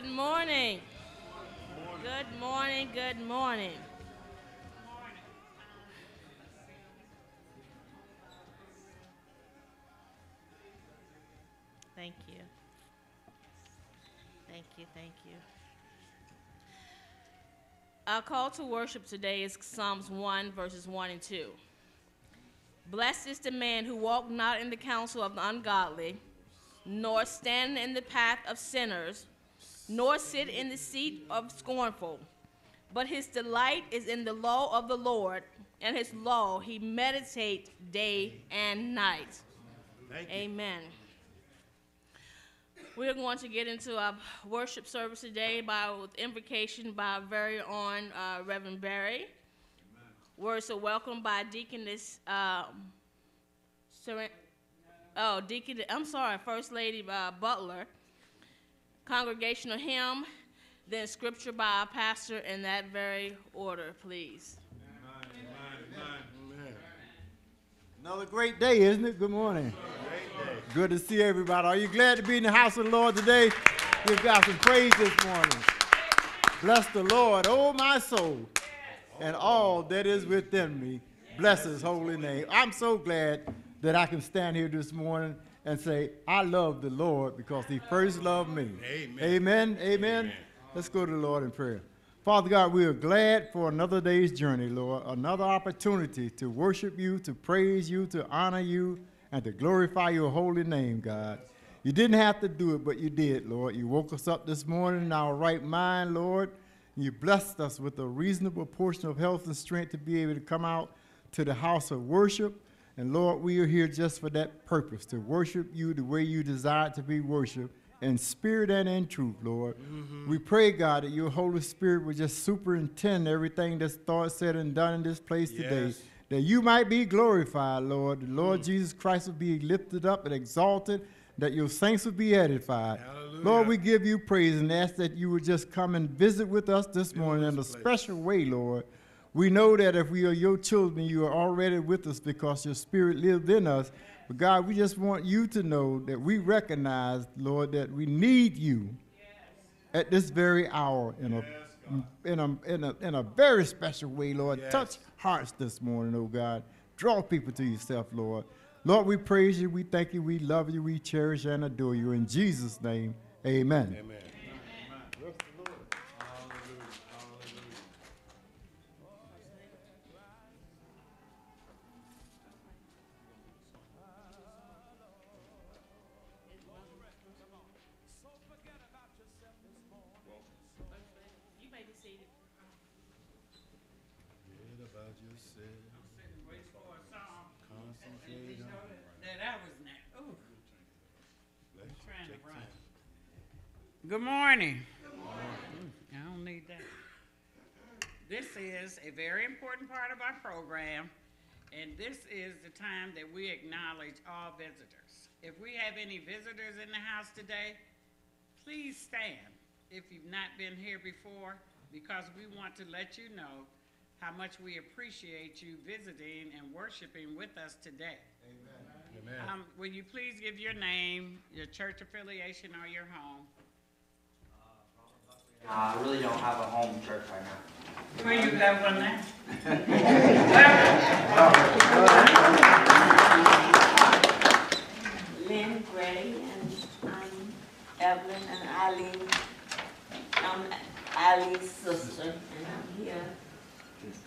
Good morning. Good morning. Good morning. Thank you. Thank you. Thank you. Our call to worship today is Psalms 1, verses 1 and 2. Blessed is the man who walked not in the counsel of the ungodly, nor stand in the path of sinners, nor sit in the seat of scornful. But his delight is in the law of the Lord, and his law he meditates day and night. Amen. We're going to get into our worship service today by with invocation by our very own uh, Reverend Barry. Words of welcome by Deaconess um, Seren- oh Deacon I'm sorry First Lady uh, Butler. Congregational hymn, then scripture by our pastor in that very order, please. Another great day, isn't it? Good morning. Good to see everybody. Are you glad to be in the house of the Lord today? Give God some praise this morning. Bless the Lord, oh my soul, and all that is within me. Bless his holy name. I'm so glad that I can stand here this morning and say, I love the Lord because he first loved me. Amen. Amen. Amen. Let's go to the Lord in prayer. Father God, we are glad for another day's journey, Lord, another opportunity to worship you, to praise you, to honor you, and to glorify your holy name, God. You didn't have to do it, but you did, Lord. You woke us up this morning in our right mind, Lord. You blessed us with a reasonable portion of health and strength to be able to come out to the house of worship. And Lord, we are here just for that purpose, to worship you the way you desire to be worshiped, in spirit and in truth, Lord. Mm-hmm. We pray, God, that your Holy Spirit will just superintend everything that's thought, said, and done in this place today. That you might be glorified, Lord. The Lord mm. Jesus Christ will be lifted up and exalted, that your saints will be edified. Hallelujah. Lord, we give you praise and ask that you would just come and visit with us this morning in a place. special way, Lord. We know that if we are your children, you are already with us because your spirit lives in us. But God, we just want you to know that we recognize, Lord, that we need you at this very hour in a, in a, in a, in a very special way, Lord. Yes. Touch hearts this morning, oh God. Draw people to yourself, Lord. Lord, we praise you, we thank you, we love you, we cherish and adore you. In Jesus' name, amen. Amen. Good morning. Mm, I don't need that. This is a very important part of our program, and this is the time that we acknowledge all visitors. If we have any visitors in the house today, please stand if you've not been here before, because we want to let you know how much we appreciate you visiting and worshiping with us today. Amen. Um, will you please give your name, your church affiliation, or your home? Uh, I really don't have a home church right now. Where you have one now? Lynn Gray, and I'm Evelyn and Eileen. I'm Eileen's sister, and I'm here.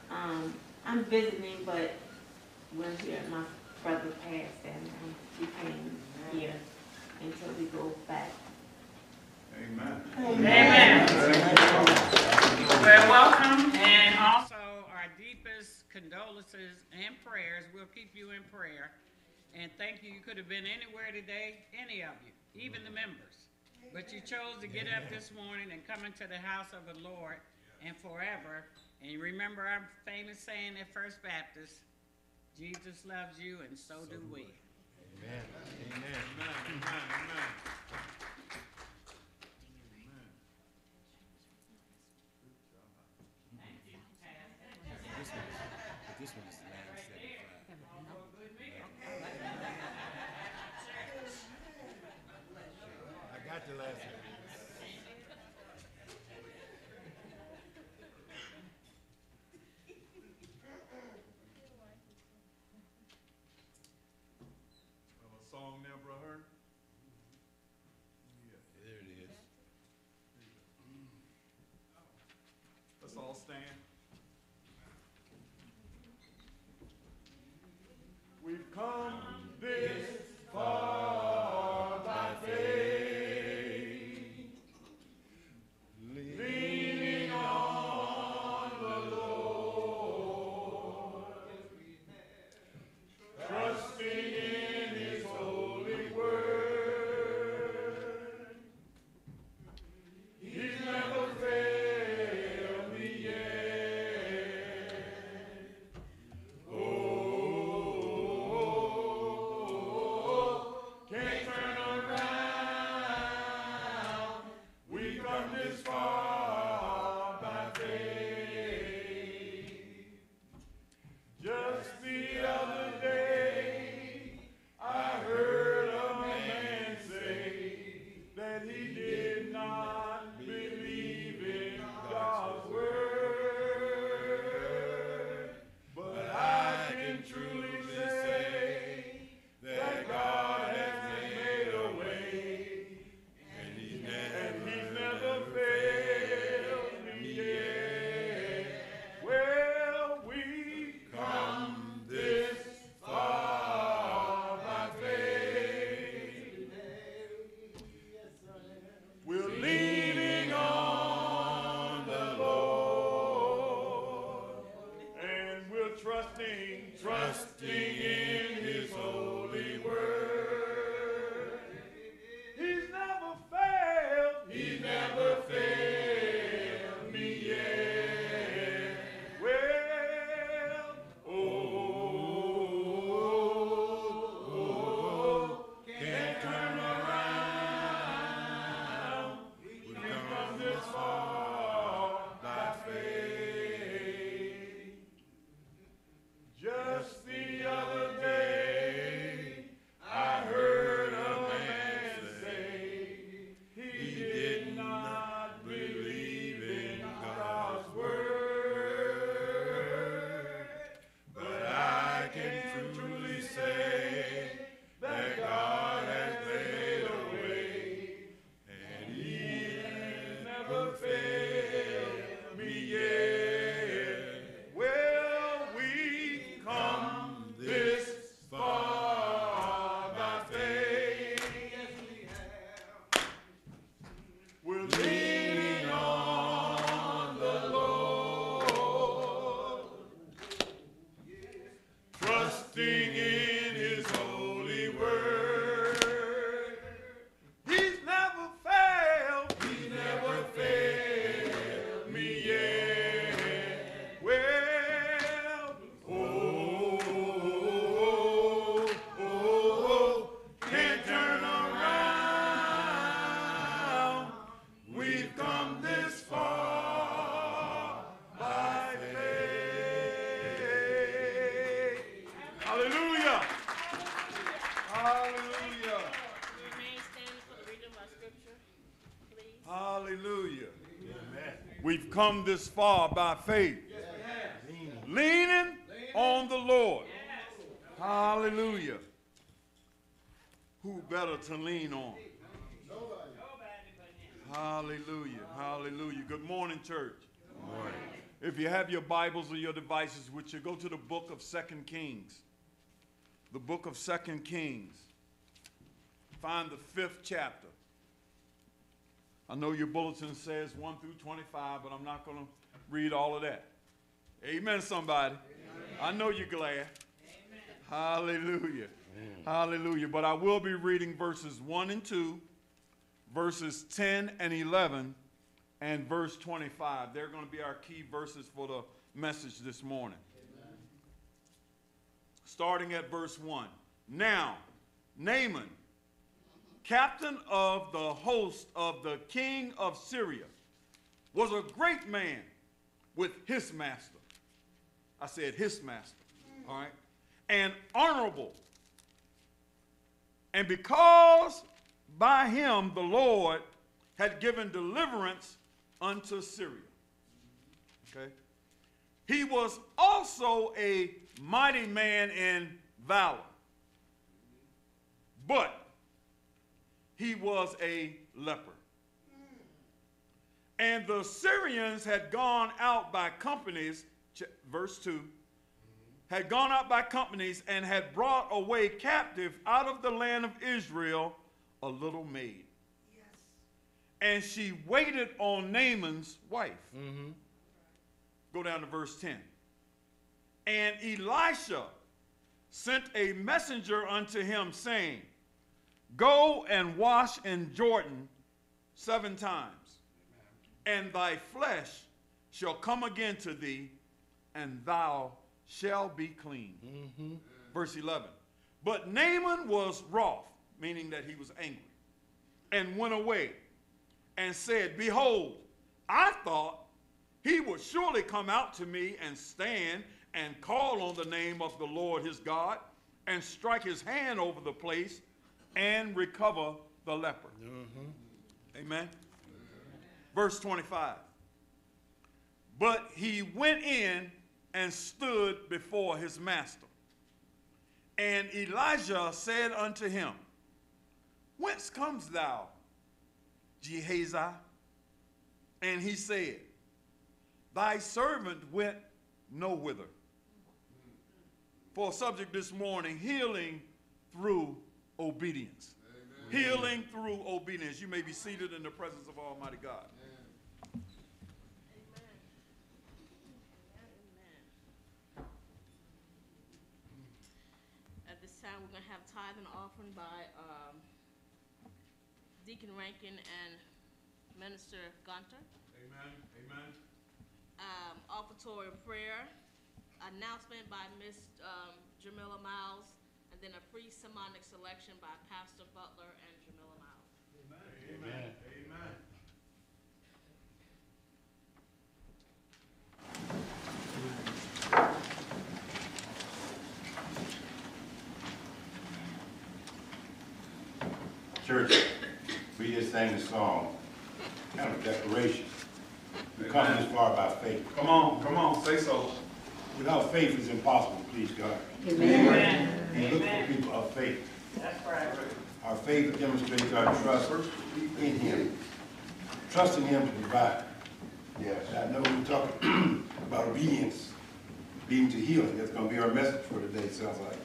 Um, I'm visiting, but we're here, my brother passed, and um, we came here until we go back. Amen. Amen. Well, welcome, and also our deepest condolences and prayers. We'll keep you in prayer. And thank you. You could have been anywhere today, any of you, even the members. But you chose to get up this morning and come into the house of the Lord and forever. And remember our famous saying at First Baptist, Jesus loves you and so do we. Amen. Amen. Amen. Amen. This now, brother. We've come this far by faith. Leaning on the Lord. Hallelujah. Who better to lean on? Nobody. Hallelujah. Hallelujah. Good morning, church. morning. If you have your Bibles or your devices with you, go to the book of Second Kings. The book of Second Kings. Find the fifth chapter. I know your bulletin says 1 through 25, but I'm not going to read all of that. Amen, somebody. I know you're glad. Hallelujah. Hallelujah. But I will be reading verses 1 and 2, verses 10 and 11, and verse 25. They're going to be our key verses for the message this morning. Starting at verse 1. Now, Naaman, captain of the host of the king of Syria, was a great man with his master. I said his master, all right? And honorable. And because by him the Lord had given deliverance unto Syria. Okay? He was also a mighty man in valor. But he was a leper. And the Syrians had gone out by companies, verse 2, had gone out by companies and had brought away captive out of the land of Israel a little maid. And she waited on Naaman's wife. Mm-hmm. Go down to verse 10. And Elisha sent a messenger unto him, saying, Go and wash in Jordan seven times, and thy flesh shall come again to thee, and thou shalt be clean. Mm-hmm. Verse 11. But Naaman was wroth, meaning that he was angry, and went away and said, Behold, I thought he would surely come out to me and stand and call on the name of the Lord his God and strike his hand over the place and recover the leper. Mm-hmm. Amen. Verse 25. But he went in and stood before his master. And Elijah said unto him, Whence comes thou, Gehazi? And he said, Thy servant went no whither. For a subject this morning, healing through obedience. Healing through obedience. You may be seated in the presence of Almighty God. At this time, we're gonna have tithe and offering by, um, Deacon Rankin and Minister Gunter. Amen. Amen. Um, offertory prayer, announcement by Miss, um, Jamila Miles, and then a free sermonic selection by Pastor Butler and Jamila Miles. Amen. Amen. Church, we just sang the song, kind of a declaration. We come this far by faith. Come on, come on, say so. Without faith, it's impossible to please God. Amen. We look for people of faith. That's right. Our faith demonstrates our trust in Him, trusting Him to provide. Yes, I know we're talking about obedience, being to healing. That's going to be our message for today, it sounds like.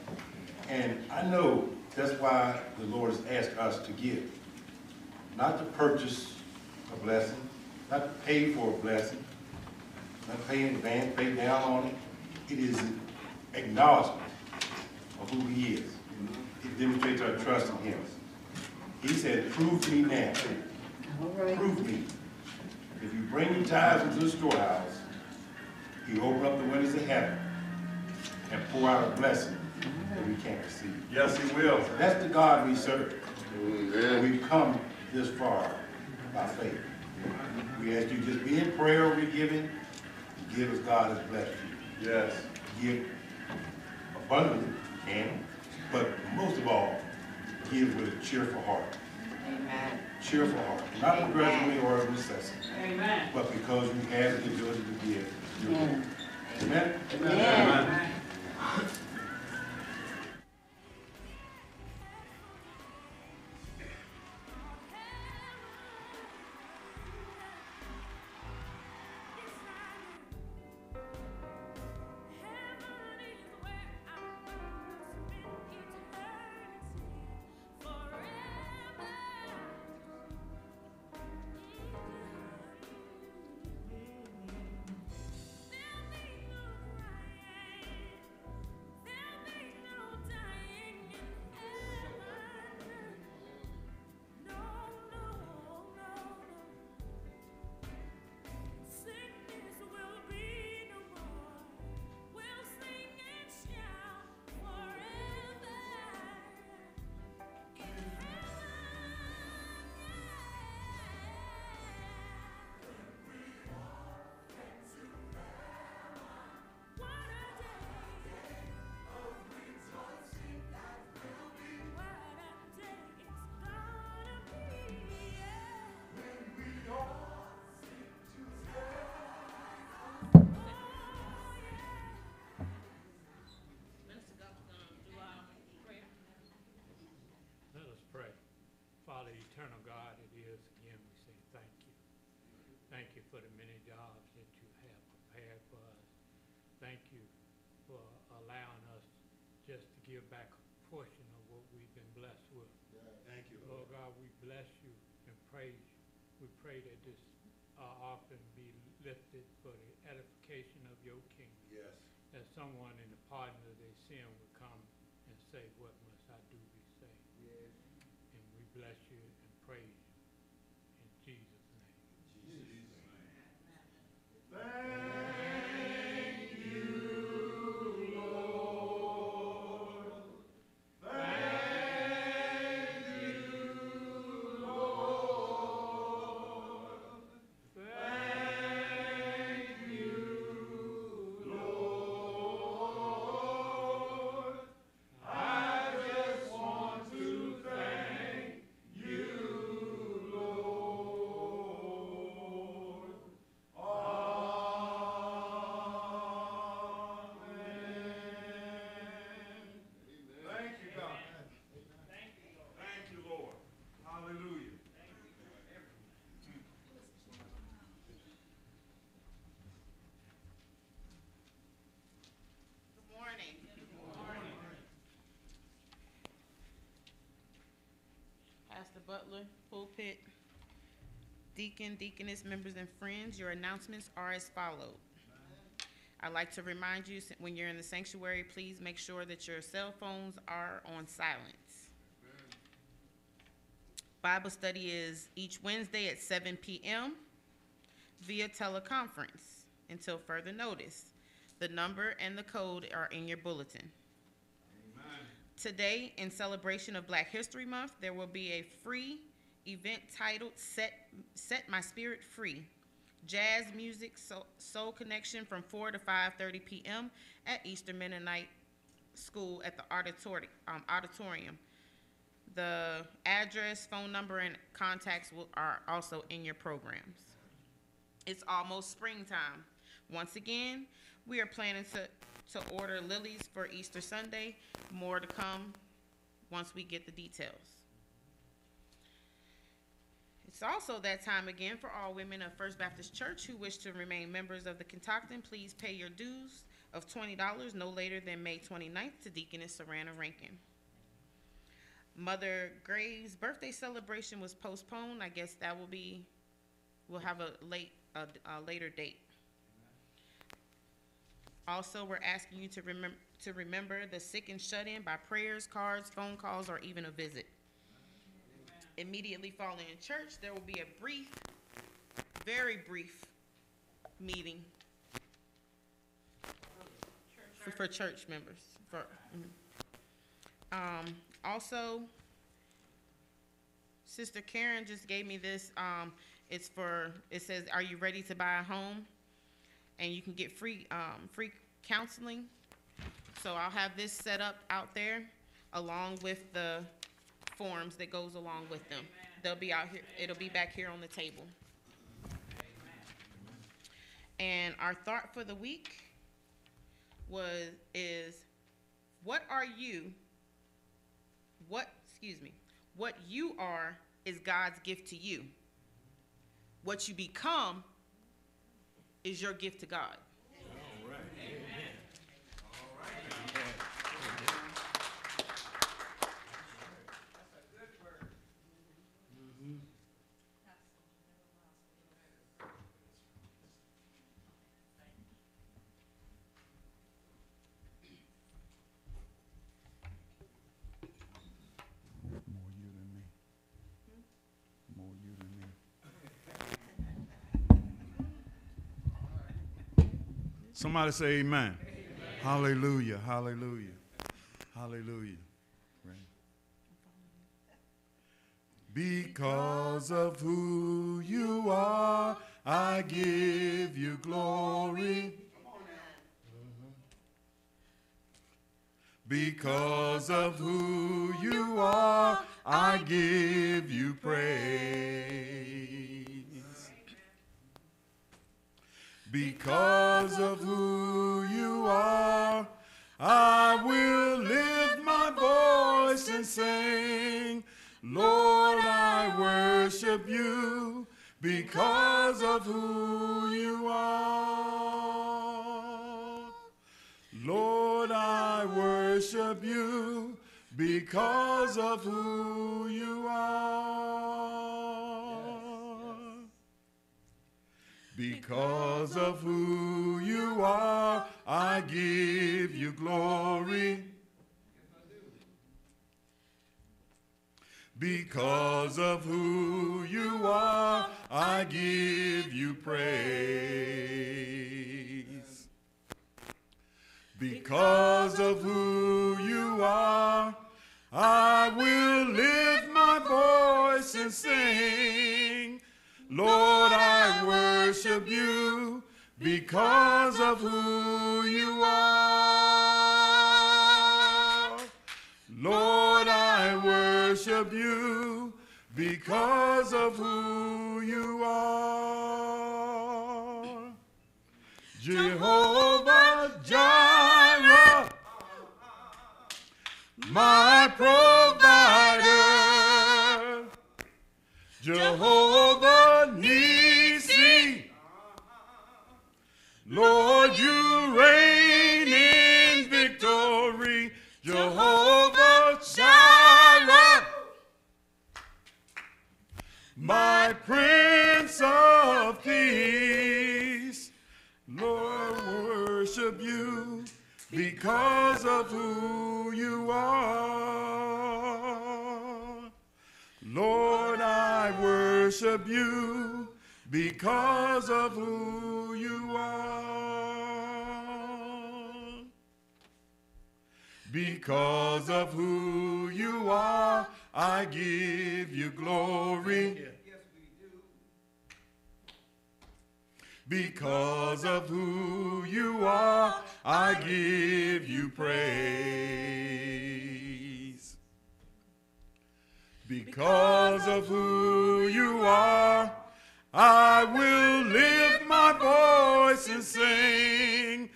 And I know that's why the Lord has asked us to give. Not to purchase a blessing, not to pay for a blessing, not pay in advance, pay down on it. It is an acknowledgement of who He is. It demonstrates our trust in Him. He said, prove me now. Prove me. If you bring your tithes into the storehouse, He open up the windows of heaven and pour out a blessing that we can't receive. Yes, he will. That's the God we serve. We've come this far by faith. We ask you just be in prayer, we giving, give as God has blessed you. Yes. Give abundantly, if you can, but most of all, give with a cheerful heart. Amen. Cheerful heart, not begrudgingly or of necessity, Amen. but because you have the ability to give. you will. Amen? Amen. For the many jobs that you have prepared for us. Thank you for allowing us just to give back a portion of what we've been blessed with. Thank you, Lord God, we bless you and praise you. We pray that this uh, offering be lifted for the edification of your kingdom. Yes. That someone in the pardon of their sin would come and say, what must I do to be saved? Yes. And we bless you Butler, pulpit, deacon, deaconess, members, and friends, your announcements are as followed. I'd like to remind you, when you're in the sanctuary, please make sure that your cell phones are on silence. Bible study is each Wednesday at seven PM via teleconference until further notice. The number and the code are in your bulletin. Today, in celebration of Black History Month, there will be a free event titled Set, Set My Spirit Free. Jazz music, soul, connection from four to five thirty PM at Eastern Mennonite School at the auditorium, um, auditorium. The address, phone number, and contacts will, are also in your programs. It's almost springtime. Once again, we are planning to, to order lilies for Easter Sunday. More to come once we get the details. It's also that time again for all women of First Baptist Church who wish to remain members of the Kentuckian. Please pay your dues of twenty dollars no later than May 29th to Deaconess Sarana Rankin. Mother Gray's birthday celebration was postponed. I guess that will be, we'll have a late, a, a later date. Also, we're asking you to remember, to remember the sick and shut-in by prayers, cards, phone calls, or even a visit. Immediately following church, there will be a brief, very brief meeting for, for church members, for, mhm. Um, also, Sister Karen just gave me this, um, it's for, it says, are you ready to buy a home? And you can get free, um, free counseling. So I'll have this set up out there along with the forms that goes along with them. They'll be out here, it'll be back here on the table. And our thought for the week was, is, what are you what, excuse me, what you are is God's gift to you. What you become is your gift to God. More you than me. More you than me. Somebody say amen. Hallelujah, hallelujah, hallelujah. Because of who you are, I give you glory. Because of who you are, I give you praise. Because of who you are, I will lift my voice and sing, Lord, I worship you because of who you are. Lord, I worship you because of who you are. Because of who you are, I give you glory. Because of who you are, I give you praise. Because of who you are, I will lift my voice and sing. Lord, I worship you because of who you are. Lord, I worship you because of who you are. Jehovah Jireh, my provider. Jehovah Lord, you reign in victory. Jehovah Jireh, my Prince of Peace. Lord, worship you because of who you are. Lord, I worship you because of who Because of who you are, I give you glory. Because of who you are, I give you praise. Because of who you are, I will lift my voice and sing.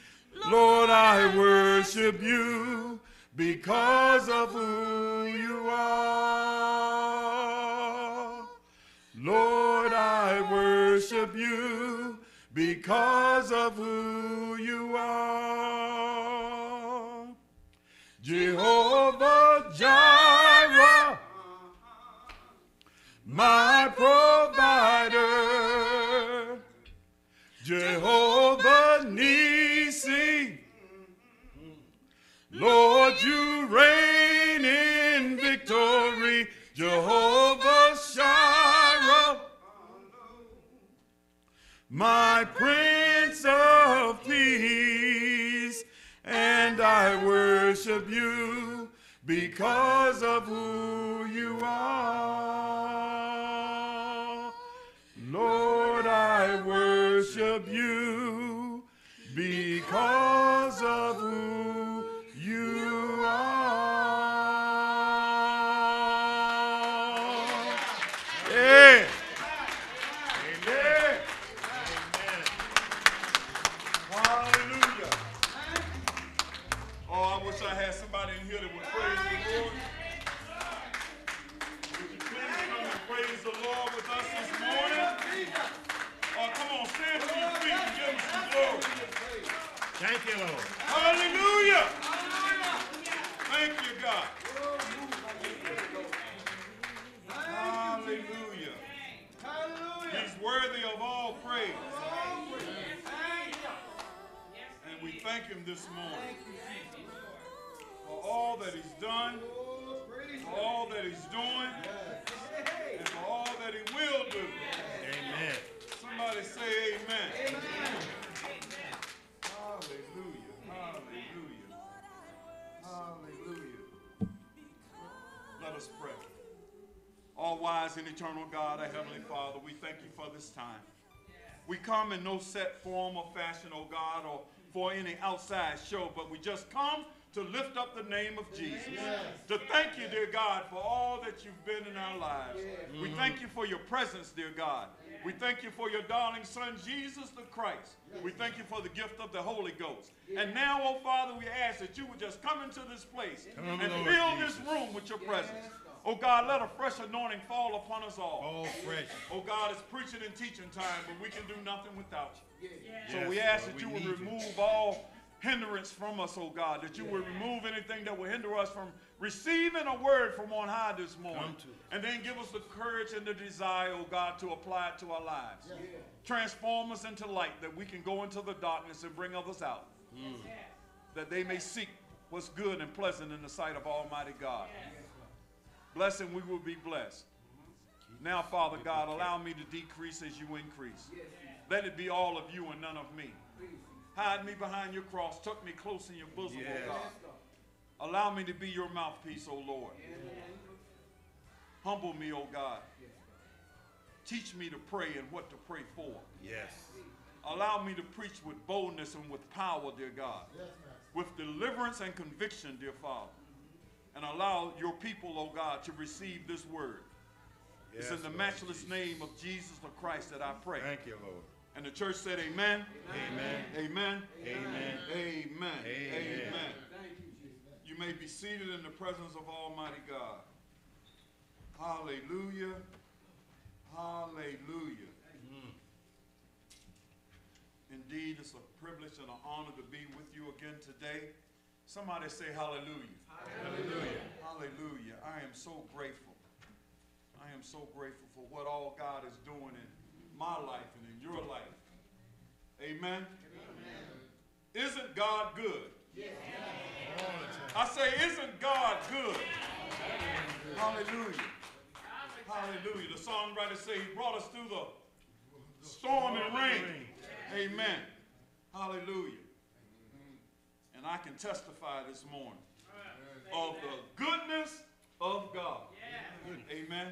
Lord, I worship you because of who you are. Lord, I worship you because of who you are. Jehovah Jireh, my provider. Jehovah Lord, you reign in victory. Jehovah Jireh, my Prince of Peace, and I worship you because of who you are. Lord, I worship you because thank him this morning for all that he's done, for all that he's doing, and for all that he will do. Amen. Somebody say amen. Hallelujah. Hallelujah. Hallelujah. Let us pray. All wise and eternal God, our Heavenly Father, we thank you for this time. We come in no set form or fashion, oh God, or for any outside show, but we just come to lift up the name of Jesus. To thank you, dear God, for all that you've been in our lives. We mm-hmm. thank you for your presence, dear God. We thank you for your darling Son, Jesus the Christ. We thank you for the gift of the Holy Ghost. And now, oh Father, we ask that you would just come into this place Come, and Lord fill this room with your presence. Oh God, let a fresh anointing fall upon us all. All fresh. Oh God, it's preaching and teaching time, but we can do nothing without you. So we ask that you we would remove all hindrance from us, oh God, that you would remove anything that will hinder us from receiving a word from on high this morning. Come to us. And then give us the courage and the desire, oh God, to apply it to our lives. Transform us into light that we can go into the darkness and bring others out. That they may seek what's good and pleasant in the sight of Almighty God. Blessing, we will be blessed. Mm-hmm. Now, Father God, allow me to decrease as you increase. Let it be all of you and none of me. Hide me behind your cross. Tuck me close in your bosom, Yes. oh God. Allow me to be your mouthpiece, O Lord. Humble me, O God. Teach me to pray and what to pray for. Yes. Allow me to preach with boldness and with power, dear God. Yes, With deliverance and conviction, dear Father. And allow your people, O God, to receive this word. Yes, it's in the Lord matchless name of Jesus the Christ that I pray. Thank you, Lord. And the church said, Amen. Amen. Amen. Amen. Amen. Amen. Amen. You may be seated in the presence of Almighty God. Hallelujah. Hallelujah. Indeed, it's a privilege and an honor to be with you again today. Somebody say hallelujah. Hallelujah. Hallelujah. I am so grateful. I am so grateful for what all God is doing in my life and in your life. Amen. Isn't God good? I say, isn't God good? Hallelujah. Hallelujah. The songwriter say he brought us through the storm and rain. Amen. Hallelujah. And I can testify this morning of the goodness of God. Amen.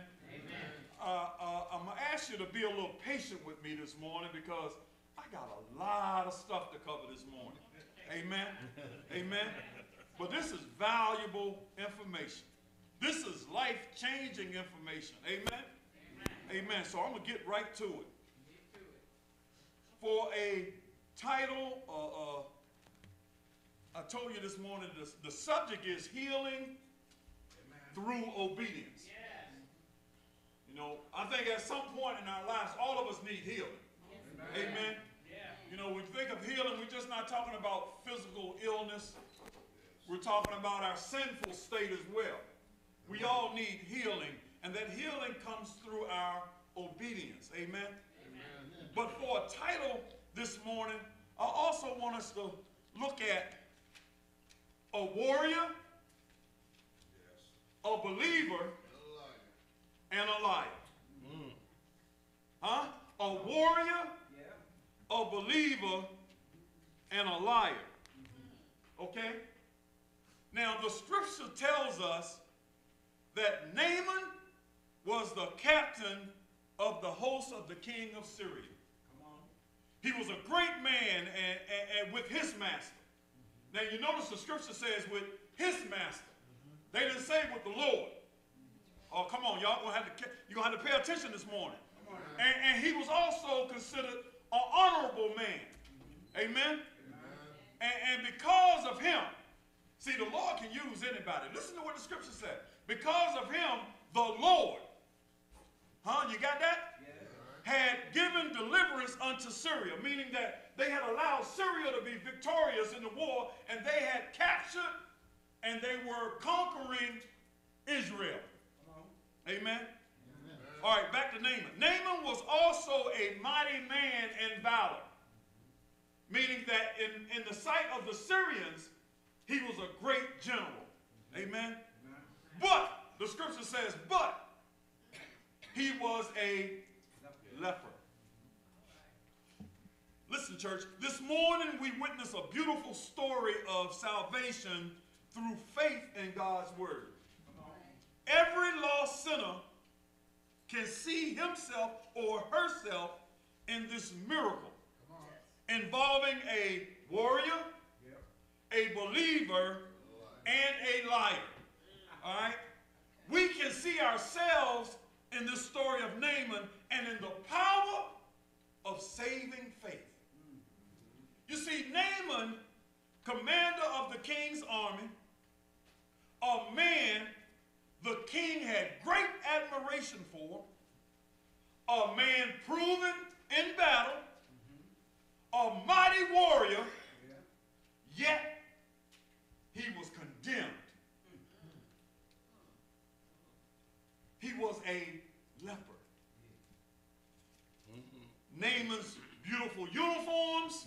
Uh, uh, I'm going to ask you to be a little patient with me this morning because I got a lot of stuff to cover this morning. Amen. Amen. But this is valuable information. This is life changing information. Amen. Amen. So I'm going to get right to it. For a title, uh, uh, I told you this morning the, the subject is healing through obedience. You know, I think at some point in our lives, all of us need healing. Amen. Yeah. You know, when you think of healing, we're just not talking about physical illness. We're talking about our sinful state as well. We all need healing, and that healing comes through our obedience. Amen. But for a title this morning, I also want us to look at a warrior, a believer, and a liar. Huh? A warrior, a believer, and a liar. Okay? Now, the scripture tells us that Naaman was the captain of the host of the king of Syria. He was a great man and, and, and with his master. Now, you notice the scripture says with his master. Mm-hmm. They didn't say with the Lord. Oh, come on, y'all gonna have to you're gonna have to pay attention this morning. And, and he was also considered an honorable man. Amen. And, and because of him, see, the Lord can use anybody. Listen to what the scripture said. Because of him, the Lord, huh? You got that? Had given deliverance unto Syria, meaning that they had allowed Syria to be victorious in the war, and they had captured and they were conquering Israel. Amen. All right, back to Naaman. Naaman was also a mighty man in valor, meaning that in, in the sight of the Syrians, he was a great general. Amen. But, the scripture says, but he was a leper. Listen, church, this morning we witness a beautiful story of salvation through faith in God's word. Every lost sinner can see himself or herself in this miracle involving a warrior, a believer, and a liar. All right? We can see ourselves in this story of Naaman and in the power of saving faith. You see, Naaman, commander of the king's army, a man the king had great admiration for, a man proven in battle, a mighty warrior, yet he was condemned. He was a leper. Naaman's beautiful uniforms,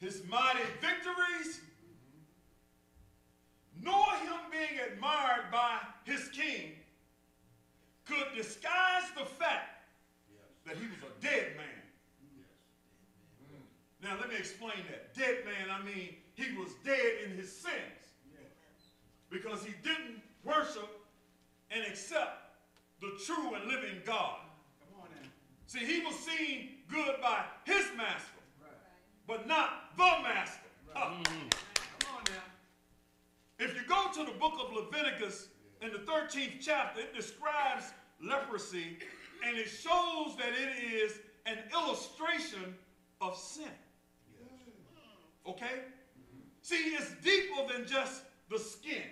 his mighty victories, nor him being admired by his king could disguise the fact that he was a dead man. Now, let me explain that. Dead man, I mean, he was dead in his sins because he didn't worship and accept the true and living God. See, he was seen good by his master, but not the master. Huh. If you go to the book of Leviticus in the 13th chapter, it describes leprosy and it shows that it is an illustration of sin. Okay? See, it's deeper than just the skin,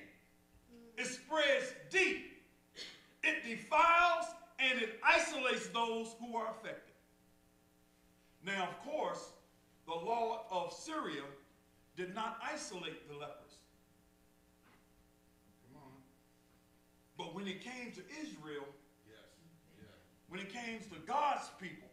it spreads deep. It defiles and it isolates those who are affected. Now, of course, the law of Syria did not isolate the lepers. But when it came to Israel, yes when it came to God's people,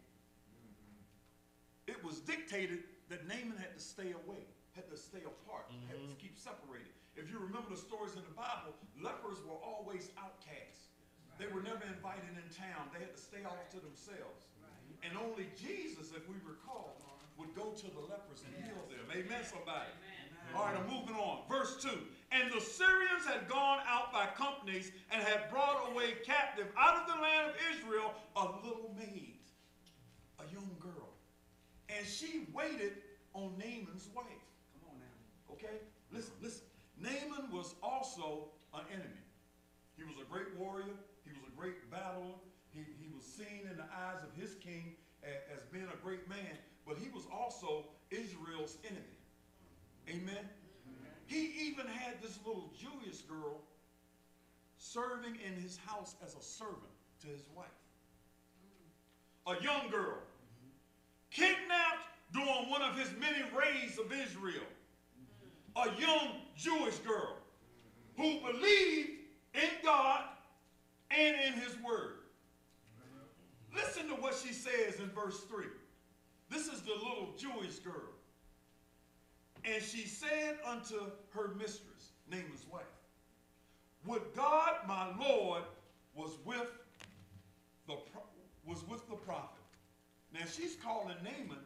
it was dictated that Naaman had to stay away, had to stay apart, had to mm-hmm. keep separated. If you remember the stories in the Bible, lepers were always outcasts. They were never invited in town. They had to stay off to themselves. And only Jesus, if we recall, would go to the lepers and heal them. Amen, somebody? All right, I'm moving on. Verse 2. And the Syrians had gone out by companies and had brought away captive out of the land of Israel a little maid, a young girl. And she waited on Naaman's wife. Come on now. Okay? Listen, listen. Naaman was also an enemy. He was a great warrior. He was a great battler. He, he was seen in the eyes of his king as, as being a great man, but he was also Israel's enemy. Amen. He even had this little Jewish girl serving in his house as a servant to his wife. A young girl kidnapped during one of his many raids of Israel. A young Jewish girl who believed in God and in his word. Listen to what she says in verse 3. This is the little Jewish girl. And she said unto her mistress, Naaman's wife, Would God my Lord was with the was with the prophet. Now she's calling Naaman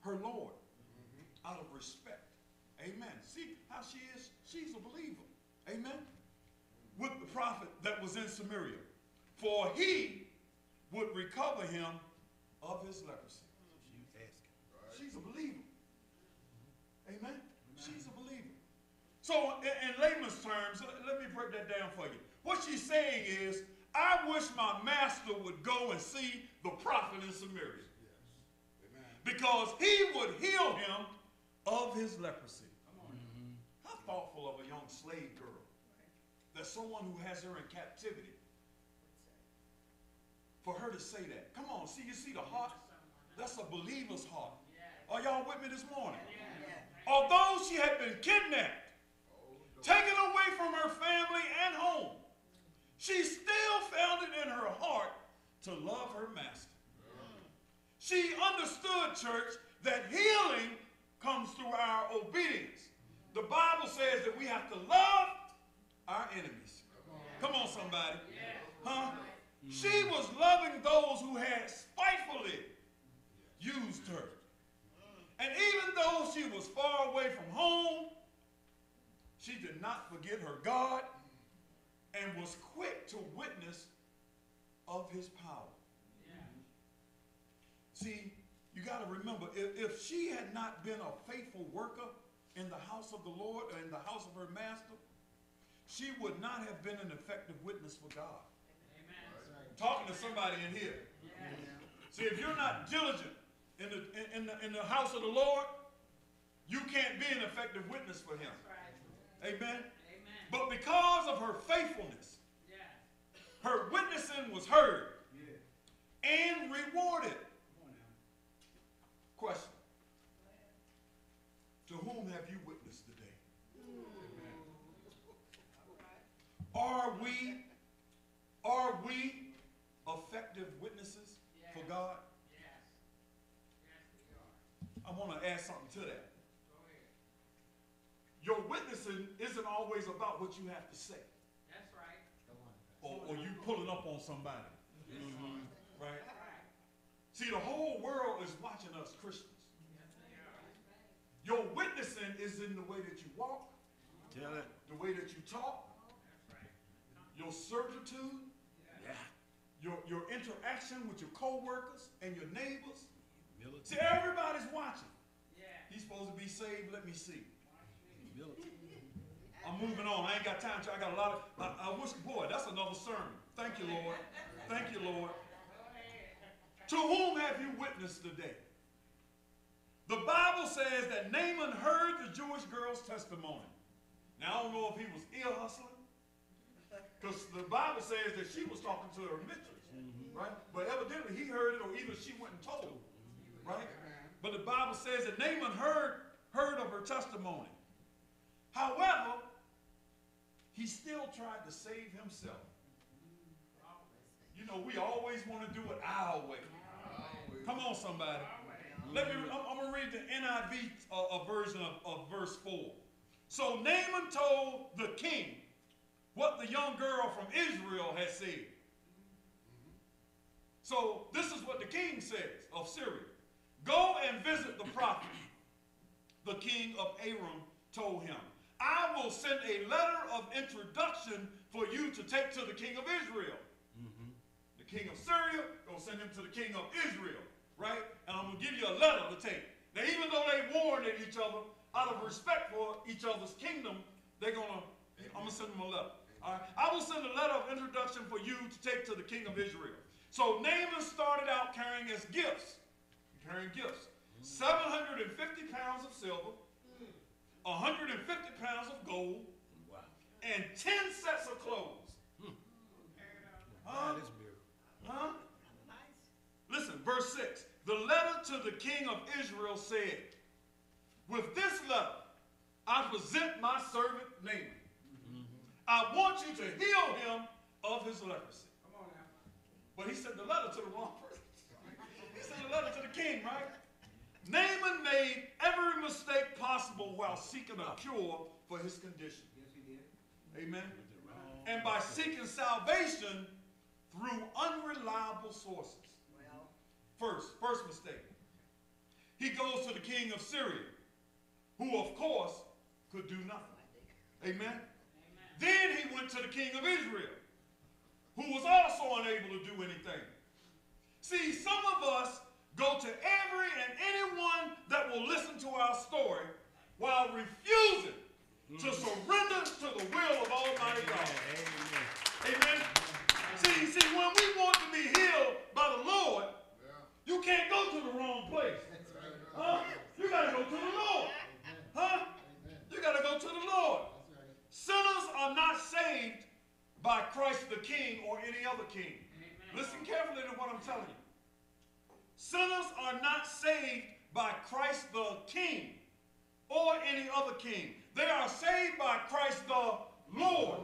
her Lord mm-hmm. out of respect. Amen. See how she is? She's a believer. Amen. Mm-hmm. With the prophet that was in Samaria. For he would recover him of his leprosy. She's a believer. Amen. She's a believer. So, in, in layman's terms, let, let me break that down for you. What she's saying is, I wish my master would go and see the prophet in Samaria. Because he would heal him of his leprosy. How thoughtful of a young slave girl that someone who has her in captivity for her to say that. Come on, see, you see the heart? That's a believer's heart. Are y'all with me this morning? Although she had been kidnapped, taken away from her family and home, she still found it in her heart to love her master. She understood, church, that healing comes through our obedience. The Bible says that we have to love our enemies. Come on, somebody. Huh? She was loving those who had spitefully used her. And even though she was far away from home, she did not forget her God and was quick to witness of his power. See, you got to remember, if, if she had not been a faithful worker in the house of the Lord or in the house of her master, she would not have been an effective witness for God. Talking to somebody in here. See, if you're not diligent in the, in, the, in the house of the Lord, you can't be an effective witness for him. Amen. Amen. But because of her faithfulness, Yes. her witnessing was heard and rewarded. Question. To whom have you witnessed today? Are we, are we effective witnesses for God? Yes. Yes, we are. I want to add something to that. Go ahead. Your witnessing isn't always about what you have to say That's right. or, or you pulling up on somebody, right? Right. See, the whole world is watching us Christians. Yes. Your witnessing is in the way that you walk, Tell it. the way that you talk, That's right. your certitude, your, your interaction with your coworkers and your neighbors. See, everybody's watching. Yeah. He's supposed to be saved. Let me see. I'm moving on. I ain't got time to. I got a lot of. I, I wish, boy, that's another sermon. Thank you, Lord. Thank you, Lord. To whom have you witnessed today? The Bible says that Naaman heard the Jewish girl's testimony. Now, I don't know if he was ear hustling, because the Bible says that she was talking to her mistress, mm-hmm. right? But evidently he heard it, or either she went and told, right? But the Bible says that Naaman heard, heard of her testimony. However, he still tried to save himself. You know, we always want to do it our way. Come on, somebody. Let me. I'm, I'm gonna read the NIV uh, uh, version of, of verse four. So Naaman told the king what the young girl from Israel had said. So this is what the king says of Syria: Go and visit the prophet. The king of Aram told him, I will send a letter of introduction for you to take to the king of Israel. Mm-hmm. The king of Syria, gonna send him to the king of Israel, right? And I'm gonna give you a letter to take. Now, even though they warned at each other, out of respect for each other's kingdom, they're gonna, I'm gonna send them a letter. All right? I will send a letter of introduction for you to take to the king of Israel. So Naaman started out carrying his gifts, carrying gifts, 750 pounds of silver, 150 pounds of gold, and 10 sets of clothes. Huh? Huh? Listen, verse 6. The letter to the king of Israel said, With this letter, I present my servant Naaman. I want you to heal him of his leprosy. Come on now. But he sent the letter to the wrong person. He sent the letter to the king, right? Naaman made every mistake possible while seeking a cure for his condition. Yes, he did. Amen. And by seeking salvation through unreliable sources. Well. First, first mistake. He goes to the king of Syria, who of course could do nothing. Amen. Then he went to the king of Israel, who was also unable to do anything. See, some of us go to every and anyone that will listen to our story while refusing to surrender to the will of Almighty God. Amen. Amen. See, see, when we want to be healed by the Lord, you can't go to the wrong place. Huh? You gotta go to the Lord. Huh? You gotta go to the Lord. Sinners are not saved by Christ the King or any other king. Listen carefully to what I'm telling you. Sinners are not saved by Christ the King or any other king. They are saved by Christ the Lord.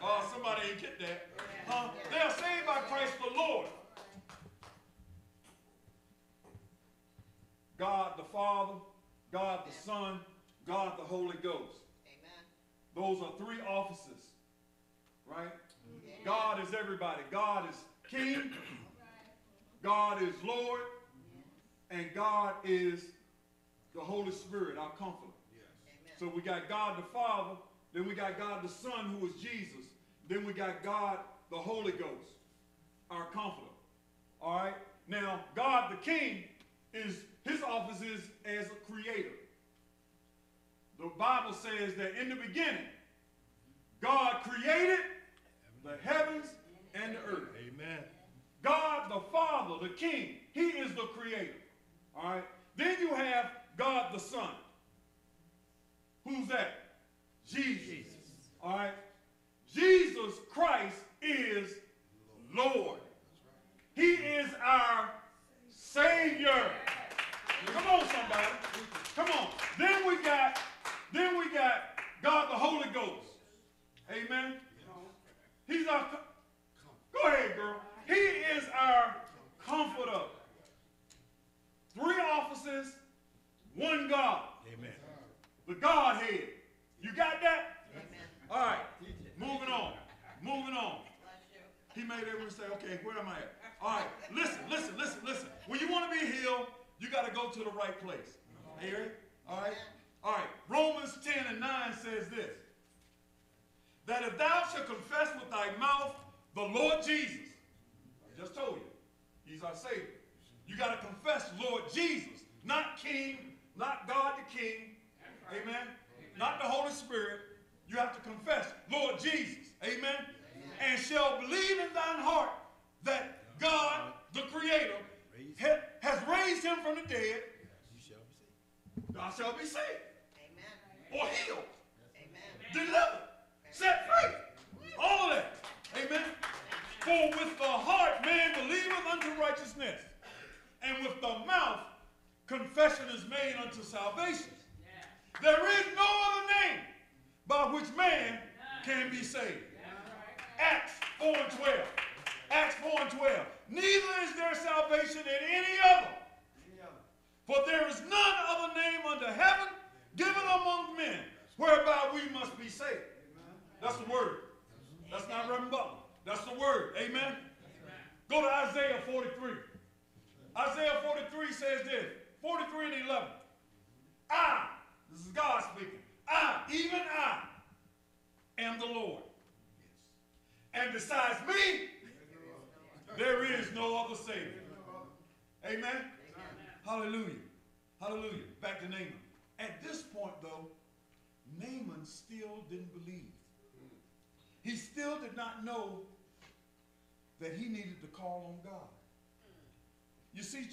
Oh, somebody ain't get that. Huh? They are saved by Christ the Lord. God the Father, God the Son, God the Holy Ghost. Those are three offices, right? God is everybody. God is King, God is Lord, and God is the Holy Spirit, our comforter. So we got God the Father, then we got God the Son, who is Jesus, then we got God the Holy Ghost, our comforter. All right? Now, God the King is his office is as a creator. The Bible says that in the beginning, God created the heavens and the earth. Amen. God the King,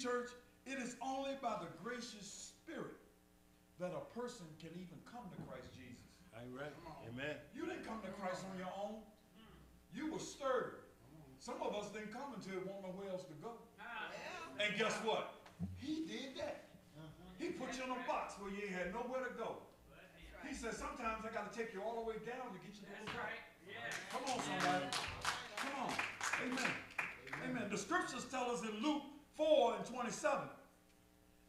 church, it is only by the gracious Spirit that a person can even come to Christ Jesus. All right. Amen. You didn't come to Christ on your own. You were stirred. Some of us didn't come until we want nowhere else to go. And guess what? He did that. He put you in a box where you had nowhere to go. He said, sometimes I got to take you all the way down to get you to the top. Come on, somebody. Come on. Amen. Amen. The scriptures tell us in Luke 4 and 27,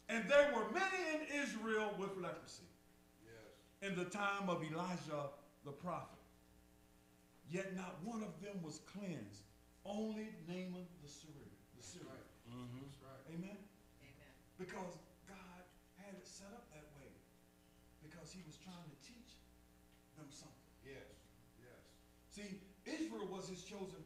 and there were many in Israel with leprosy yes. in the time of Elijah the prophet. Yet not one of them was cleansed, only Naaman the Syrian. The Syrian. Mm-hmm. Amen? Because God had it set up that way. Because he was trying to teach them something. Yes, yes. See, Israel was his chosen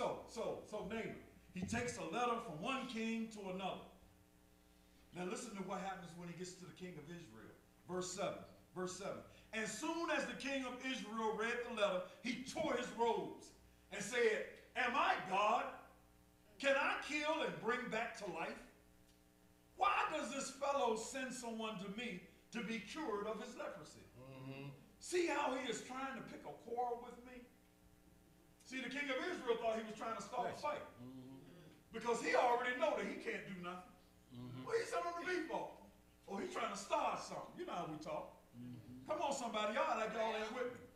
So, so, so Naaman, he takes a letter from one king to another. Now listen to what happens when he gets to the king of Israel. Verse 7. Verse 7. And soon as the king of Israel read the letter, he tore his robes and said, Am I God? Can I kill and bring back to life? Why does this fellow send someone to me to be cured of his leprosy? Mm-hmm. See how he is trying to pick a quarrel with me? See, the king of Israel thought he was trying to start a fight. Mm-hmm. Because he already know that he can't do nothing. Mm-hmm. What he sending to me for? Oh, he's trying to start something. You know how we talk. Mm-hmm. Come on, somebody. Y'all like y'all in with me.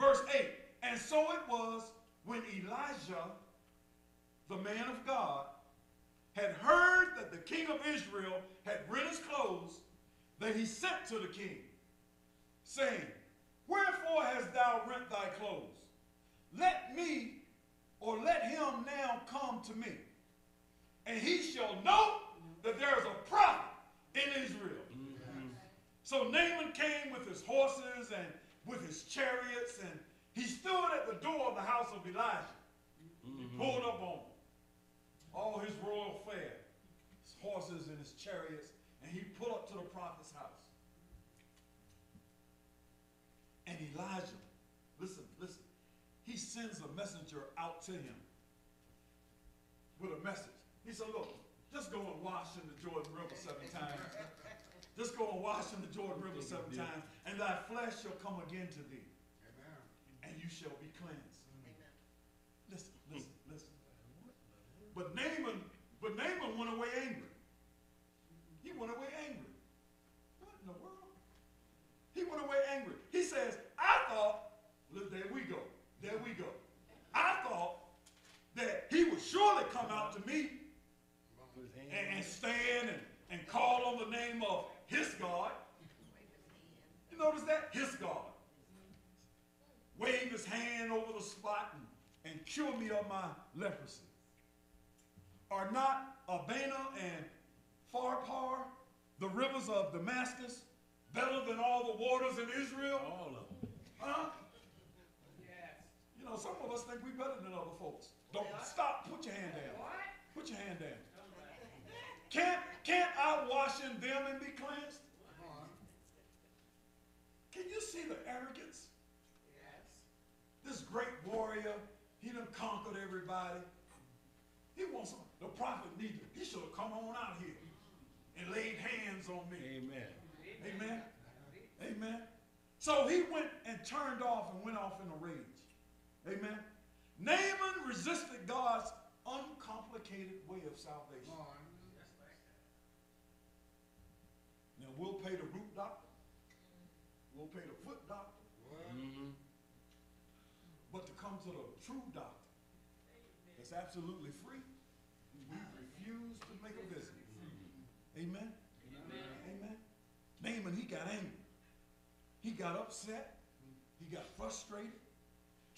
Verse 8. And so it was when Elijah, the man of God, had heard that the king of Israel had rent his clothes, that he sent to the king, saying, Wherefore hast thou rent thy clothes? Let me, or let him now come to me, and he shall know that there is a prophet in Israel. So Naaman came with his horses and with his chariots, and he stood at the door of the house of Elijah. He mm-hmm. pulled up on him. All his royal fare, his horses and his chariots, and he pulled up to the prophet's house. And Elijah, listen, he sends a messenger out to him with a message. He said, Look, just go and wash in the Jordan River seven times. Just go and wash in the Jordan River seven times, and thy flesh shall come again to thee, and you shall be cleansed. Listen, listen, listen. But Naaman, but Naaman went away angry. He went away angry. What in the world? He went away angry. He says, I thought, look, there we go. There we go. I thought that he would surely come out to me and, and stand and, and call on the name of his God. You notice that? His God. Wave his hand over the spot and, and cure me of my leprosy. Are not Abana and Pharpar, the rivers of Damascus, better than all the waters in Israel? All of them. Huh? Yes. You know, some of us think we're better than other folks. Don't stop. Put your hand down. Put your hand down. Can't can't I wash in them and be cleansed? Can you see the arrogance? Yes. This great warrior, he done conquered everybody. He wants some, the prophet needed. He should have come on out here and laid hands on me. Amen. Amen. Amen. So he went and turned off and went off in a rage. Amen. Naaman resisted God's uncomplicated way of salvation. Now we'll pay the root doctor. We'll pay the foot doctor. Mm-hmm. But to come to the true doctor that's absolutely free, we refuse to make a visit. Amen? Amen. Naaman, he got angry. He got upset. He got frustrated.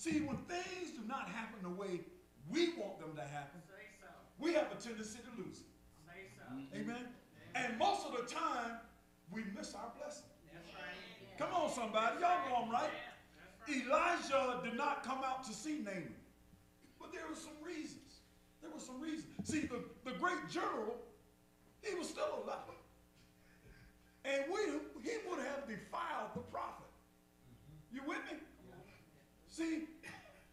See, when things do not happen the way we want them to happen, so. we have a tendency to lose it. Say so. Mm-hmm. Amen? And most of the time, we miss our blessing. That's right. Come on, somebody. Y'all know I'm right. That's right. Elijah did not come out to see Naaman. But there were some reasons. There were some reasons. See, the, the great general, he was still alive. And we, he would have defiled the prophet. You with me? See,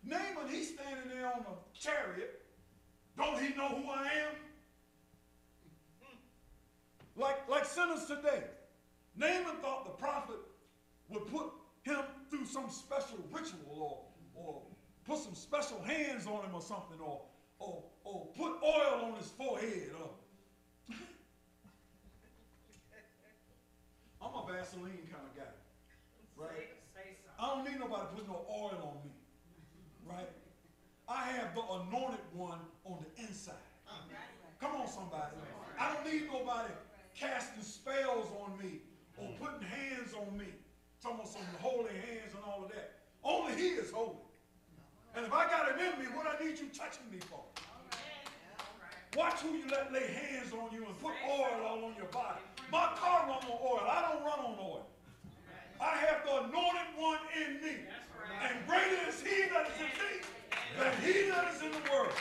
Naaman, he's standing there on a chariot. Don't he know who I am? Like, like sinners today. Naaman thought the prophet would put him through some special ritual or, or put some special hands on him or something or, or, or put oil on his forehead or I'm a Vaseline kind of guy, right? I don't need nobody putting no oil on me, right? I have the anointed one on the inside. Come on, somebody. I don't need nobody casting spells on me or putting hands on me. Talking about some holy hands and all of that. Only He is holy. And if I got it in me, what I need you touching me for? Watch who you let lay hands on you and put oil all on your body. My car run on oil. I don't run on oil. I have the anointed one in me. And greater is he that is in me than he that is in the world.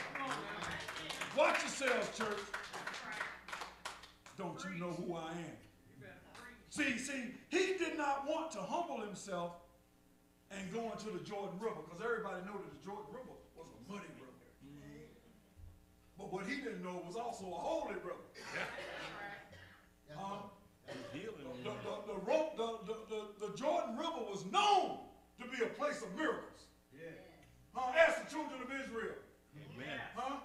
Watch yourselves, church. Don't you know who I am? See, see, he did not want to humble himself and go into the Jordan River because everybody knew that the Jordan River was a muddy river. But what he didn't know was also a holy river. Um, Healing. The, the, the, ro- the, the, the, the Jordan River was known to be a place of miracles. Huh? Ask the children of Israel. Amen. Huh?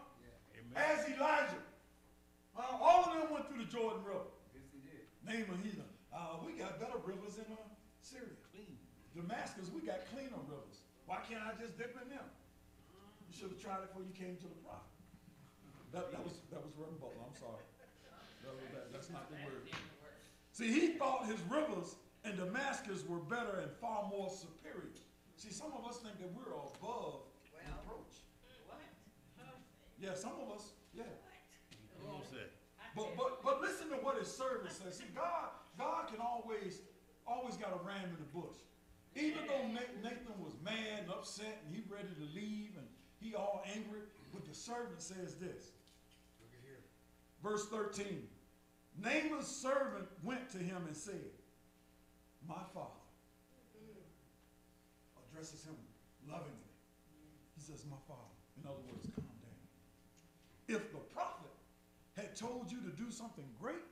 Amen. Ask Elijah. Huh? All of them went through the Jordan River. Yes, they did. Naaman, he's a, uh, we got better rivers in uh, Syria. Clean. Damascus, we got cleaner rivers. Why can't I just dip in them? You should have tried it before you came to the prophet. That, that was that was Reverend Butler. I'm sorry. That that- that's not the word. See, he thought his rivers in Damascus were better and far more superior. See, some of us think that we're above reproach. What? Yeah, some of us, yeah. Almost said. But but but listen to what his servant says. See, God God can always always got a ram in the bush. Even though Nathan was mad and upset and he ready to leave and he all angry, but the servant says this. Look at here. Verse 13. Naaman's servant went to him and said, My father addresses him lovingly. He says, My father. In other words, calm down. If the prophet had told you to do something great,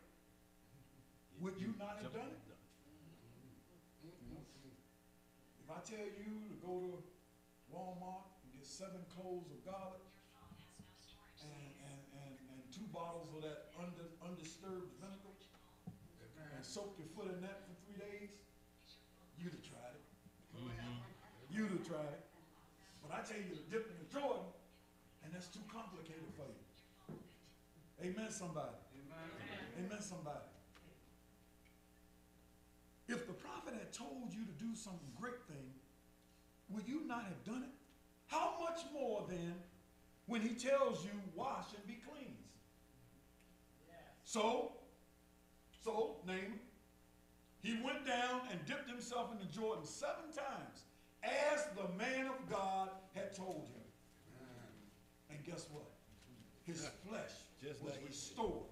would you not have done it? If I tell you to go to Walmart and get seven cloves of garlic and, and, and, and two bottles of that under, undisturbed vinegar and soak your foot in that for three days, you'd have tried it. Mm-hmm. You'd have tried it. But I tell you to dip in the Jordan And that's too complicated for you. Amen, somebody. Amen, somebody. If the prophet had told you to do some great thing, would you not have done it? How much more then when he tells you wash and be cleansed? So, so, Naaman, he went down and dipped himself in the Jordan seven times, as the man of God had told him. And guess what? His flesh Just was like restored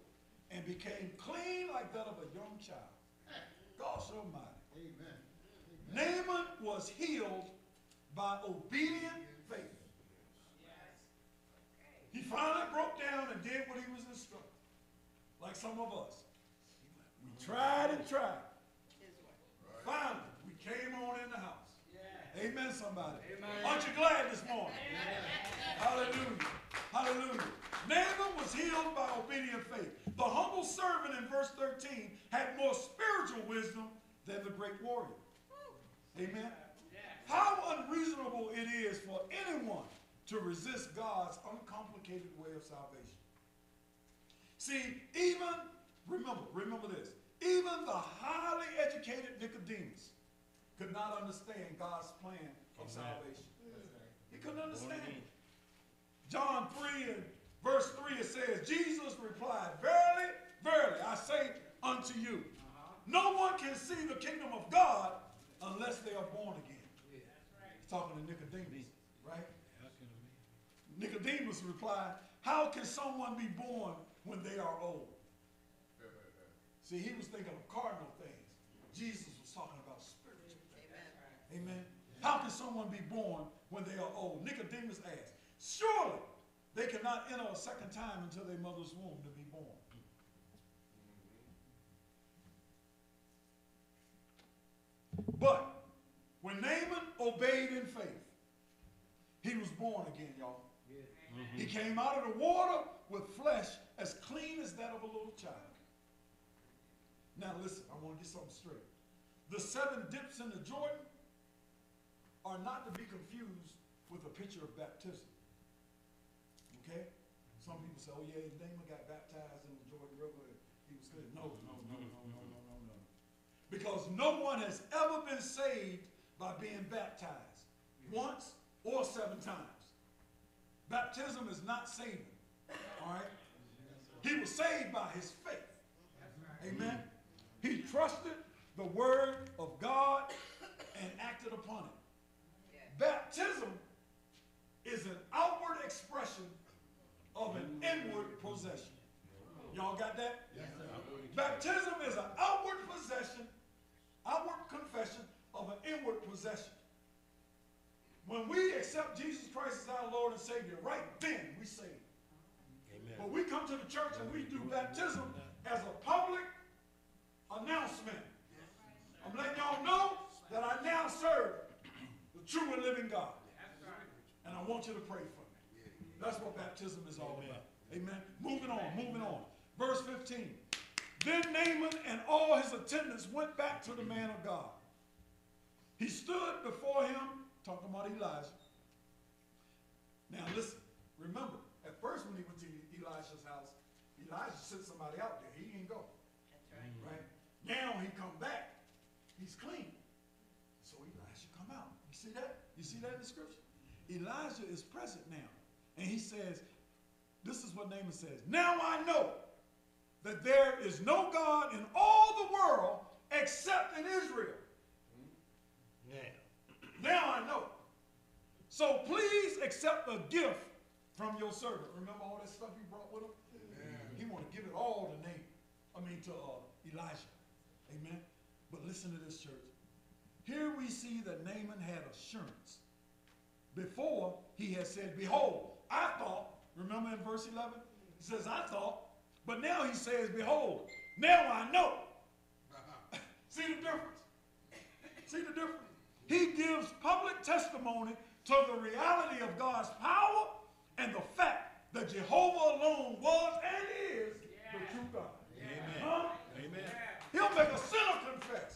and became clean like that of a young child. Gosh almighty. Amen. Naaman was healed by obedient faith. He finally broke down and did what he was instructed. Like some of us. Tried and tried. Finally, we came on in the house. Amen, somebody. Aren't you glad this morning? Hallelujah. Hallelujah. Naaman was healed by obedient faith. The humble servant in verse 13 had more spiritual wisdom than the great warrior. Amen. How unreasonable it is for anyone to resist God's uncomplicated way of salvation. See, even, remember, remember this, even the highly educated Nicodemus could not understand God's plan of salvation. He couldn't understand it. John 3 and verse 3 it says, Jesus replied, Verily, verily, I say unto you, no one can see the kingdom of God unless they are born again. He's talking to Nicodemus, right? Nicodemus replied, How can someone be born when they are old? See, he was thinking of cardinal things. Jesus was talking about spiritual things. Amen. How can someone be born when they are old? Nicodemus asked, Surely they cannot enter a second time into their mother's womb to be born. But when Naaman obeyed in faith, he was born again, y'all. He came out of the water with flesh as clean as that of a little child. Now listen, I want to get something straight. The seven dips in the Jordan are not to be confused with a picture of baptism. Okay? Some people say, oh yeah, Naaman got baptized in the Jordan River. He was good. No, no, no, no, no, no, no, no. Because no one has ever been saved by being baptized once or seven times. Baptism is not saving. All right? He was saved by his faith. Amen. He trusted the word of God and acted upon it. Baptism is an outward expression of an inward possession. Y'all got that? Yes. Baptism is an outward possession, outward confession of an inward possession. When we accept Jesus Christ as our Lord and Savior, right then we saved. But we come to the church and we do baptism as a public announcement. I'm letting y'all know that I now serve the true and living God. And I want you to pray for me. That's what baptism is all about. Amen. Moving on, moving on. Verse 15. Then Naaman and all his attendants went back to the man of God. He stood before him, talking about Elijah. Now listen, remember, at first when he went to Elijah's house, Elijah sent somebody out there. He didn't go. Right? Now he come back. He's clean. So Elijah come out. You see that? You see that in the scripture? Elijah is present now. And he says, this is what Naaman says. Now I know that there is no God in all the world except in Israel. Now, Now I know. So please accept a gift from your servant. Remember all that stuff he brought with him? He want to give it all to Naaman. I mean to uh, Elijah. But listen to this, church. Here we see that Naaman had assurance. Before he had said, Behold, I thought. Remember in verse 11? He says, I thought. But now he says, Behold, now I know. see the difference? See the difference? He gives public testimony to the reality of God's power and the fact that Jehovah alone was and is the true God. Amen. He'll make a sinner confess.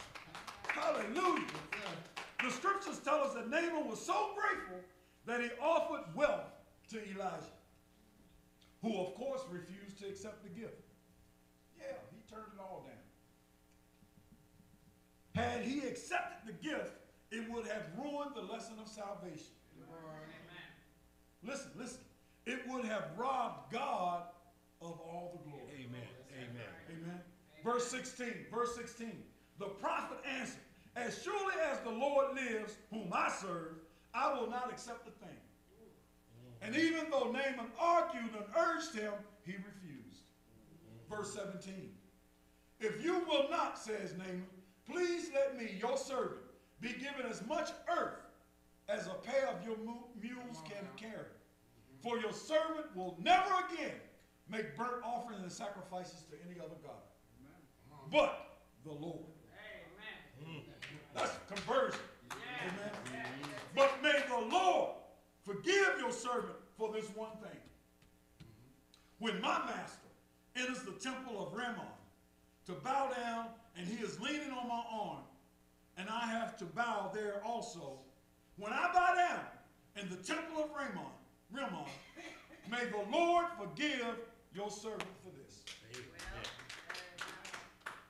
Hallelujah. The scriptures tell us that Naaman was so grateful that he offered wealth to Elijah. who of course refused to accept the gift. Yeah, he turned it all down. Had he accepted the gift, it would have ruined the lesson of salvation. Listen, listen. It would have robbed God of all the glory. Amen. Amen. Verse 16, verse 16. The prophet answered, As surely as the Lord lives, whom I serve, I will not accept the thing. And even though Naaman argued and urged him, he refused. Verse 17. If you will not, says Naaman, please let me, your servant, be given as much earth as a pair of your mules can carry. For your servant will never again make burnt offerings and sacrifices to any other god. But the Lord. That's conversion. Amen. But may the Lord forgive your servant for this one thing. When my master enters the temple of Rimmon to bow down, and he is leaning on my arm, and I have to bow there also. When I bow down in the temple of Rimmon, Rimmon, may the Lord forgive your servant for this.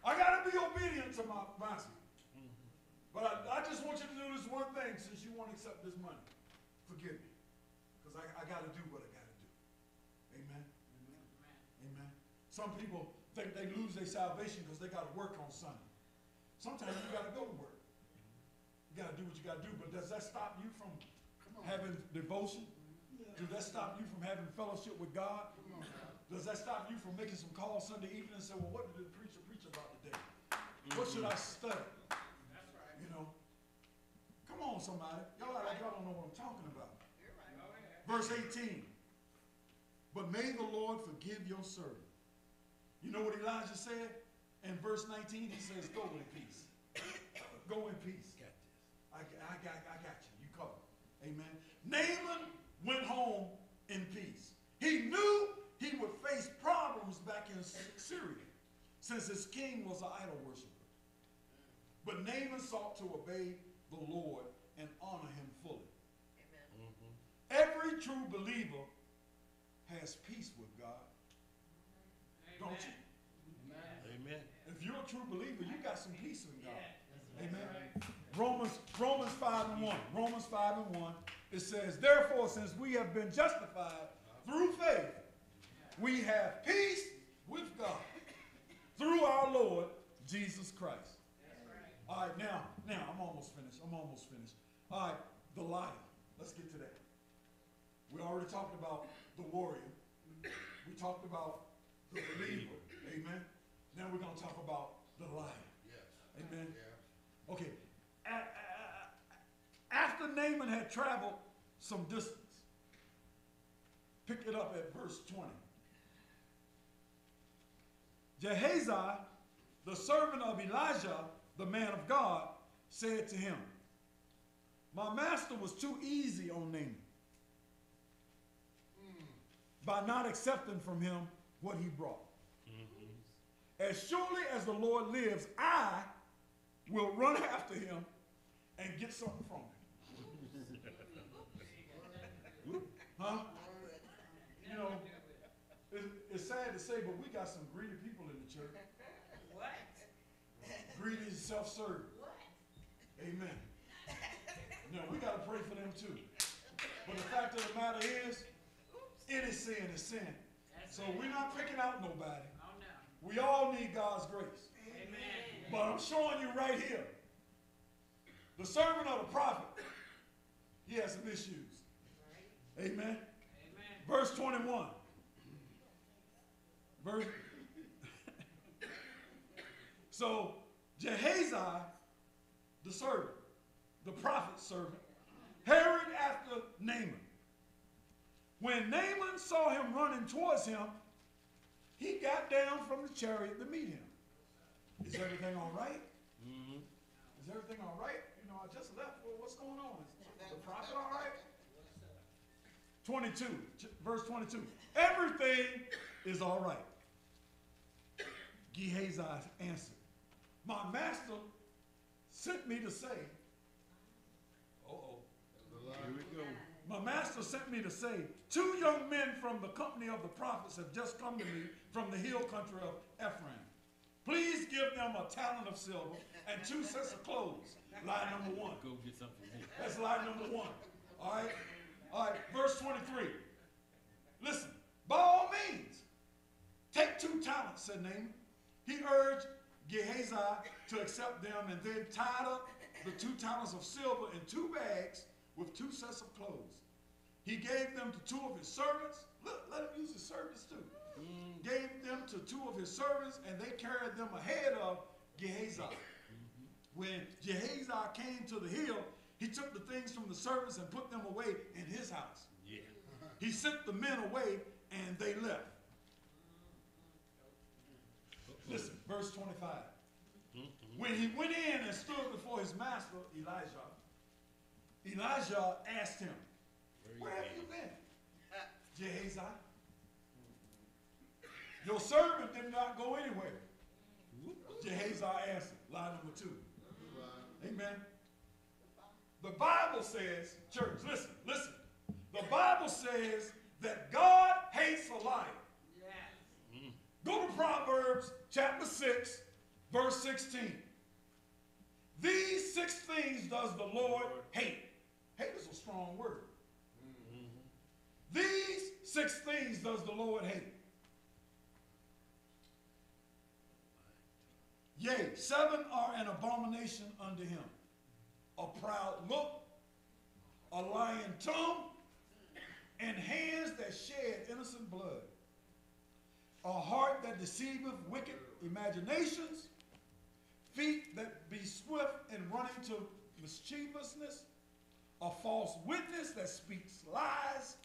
I gotta be obedient to my master. But I, I just want you to do this one thing since you won't accept this money. Forgive me. Because I, I gotta do what I gotta do. Amen. Amen. Amen. Some people think they lose their salvation because they gotta work on Sunday. Sometimes you gotta go to work. You gotta do what you gotta do, but does that stop you from having devotion? Does that stop you from having fellowship with God? Does that stop you from making some calls Sunday evening and say, well, what did the preacher preach about today? What should I mm-hmm. study? That's right. You know? Come on, somebody. Y'all act like y'all don't know what I'm talking about. Verse 18. But may the Lord forgive your servant. You know what Elijah said? In verse 19, he says, Go in peace. Go in peace. I, I, got, I got you. You covered. Amen. Naaman went home in peace. He knew he would face problems back in Syria since his king was an idol worshiper. But Naaman sought to obey the Lord and honor him fully. Every true believer has peace with God. Don't you? Amen. If you're a true believer, you got some peace with God. Amen. Romans, Romans 5 and 1. Romans 5 and 1. It says, Therefore, since we have been justified through faith, we have peace with God through our Lord Jesus Christ. All right, now, now I'm almost finished. I'm almost finished. All right, the lion. Let's get to that. We already talked about the warrior. We talked about the believer. Amen. Now we're going to talk about the liar. Amen. Okay. A- a- a- after Naaman had traveled some distance, pick it up at verse 20. Gehazi, the servant of Elijah, the man of God, said to him, My master was too easy on Naaman by not accepting from him what he brought. Mm-hmm. As surely as the Lord lives, I will run after him and get something from him. Huh? You know, it's sad to say, but we got some greedy people in the church. What? Greedy and self-serving. What? Amen. No, we got to pray for them too. But the fact of the matter is, any sin is sin. So we're not picking out nobody. Oh, no. We all need God's grace. Amen. But I'm showing you right here. The servant of the prophet, he has some issues. Amen. Amen. Verse 21. Verse. so Gehazi, the servant, the prophet's servant, hurried after Naaman. When Naaman saw him running towards him, he got down from the chariot to meet him. Is everything all right? Is everything all right? You know, I just left. Well, what's going on? Is the prophet all right? 22, verse 22. Everything is all right. Gehazi answered, My master sent me to say, uh oh. Here we go. My master sent me to say, Two young men from the company of the prophets have just come to me from the hill country of Ephraim. Please give them a talent of silver and two sets of clothes. Line number one. Go get something for me. That's line number one. All right? All right, verse 23. Listen, by all means, take two talents, said Naaman. He urged Gehazi to accept them and then tied up the two talents of silver in two bags with two sets of clothes. He gave them to two of his servants. Look, let him use his servants too. Mm. Gave them to two of his servants, and they carried them ahead of Gehazi. When Gehazi came to the hill, he took the things from the servants and put them away in his house. Yeah. He sent the men away, and they left. Listen, verse 25. Mm-hmm. When he went in and stood before his master, Elijah, Elijah asked him, Where have you been? Gehazi. Your servant did not go anywhere. Gehazi answered, line number two. Amen. The Bible says, church, listen, listen. The Bible says that God hates a liar. Go to Proverbs chapter 6, verse 16. These six things does the Lord hate. Hate is a strong word. These six things does the Lord hate. Yea, seven are an abomination unto him. A proud look, a lying tongue, and hands that shed innocent blood. A heart that deceiveth wicked imaginations, feet that be swift in running to mischievousness, a false witness that speaks lies,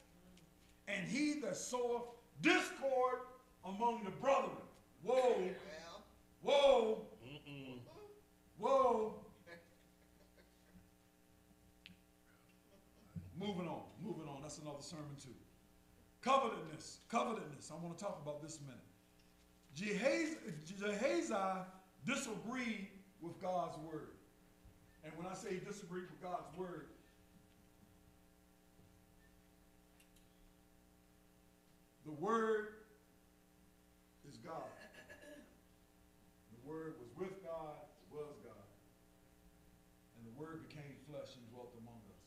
and he that soweth discord among the brethren. Whoa, whoa, whoa. Moving on, moving on. That's another sermon too. Covetousness, covetousness. I want to talk about this a minute. Gehazi disagreed with God's word. And when I say he disagreed with God's word, the word is God. The word was with God, was God. And the word became flesh and dwelt among us.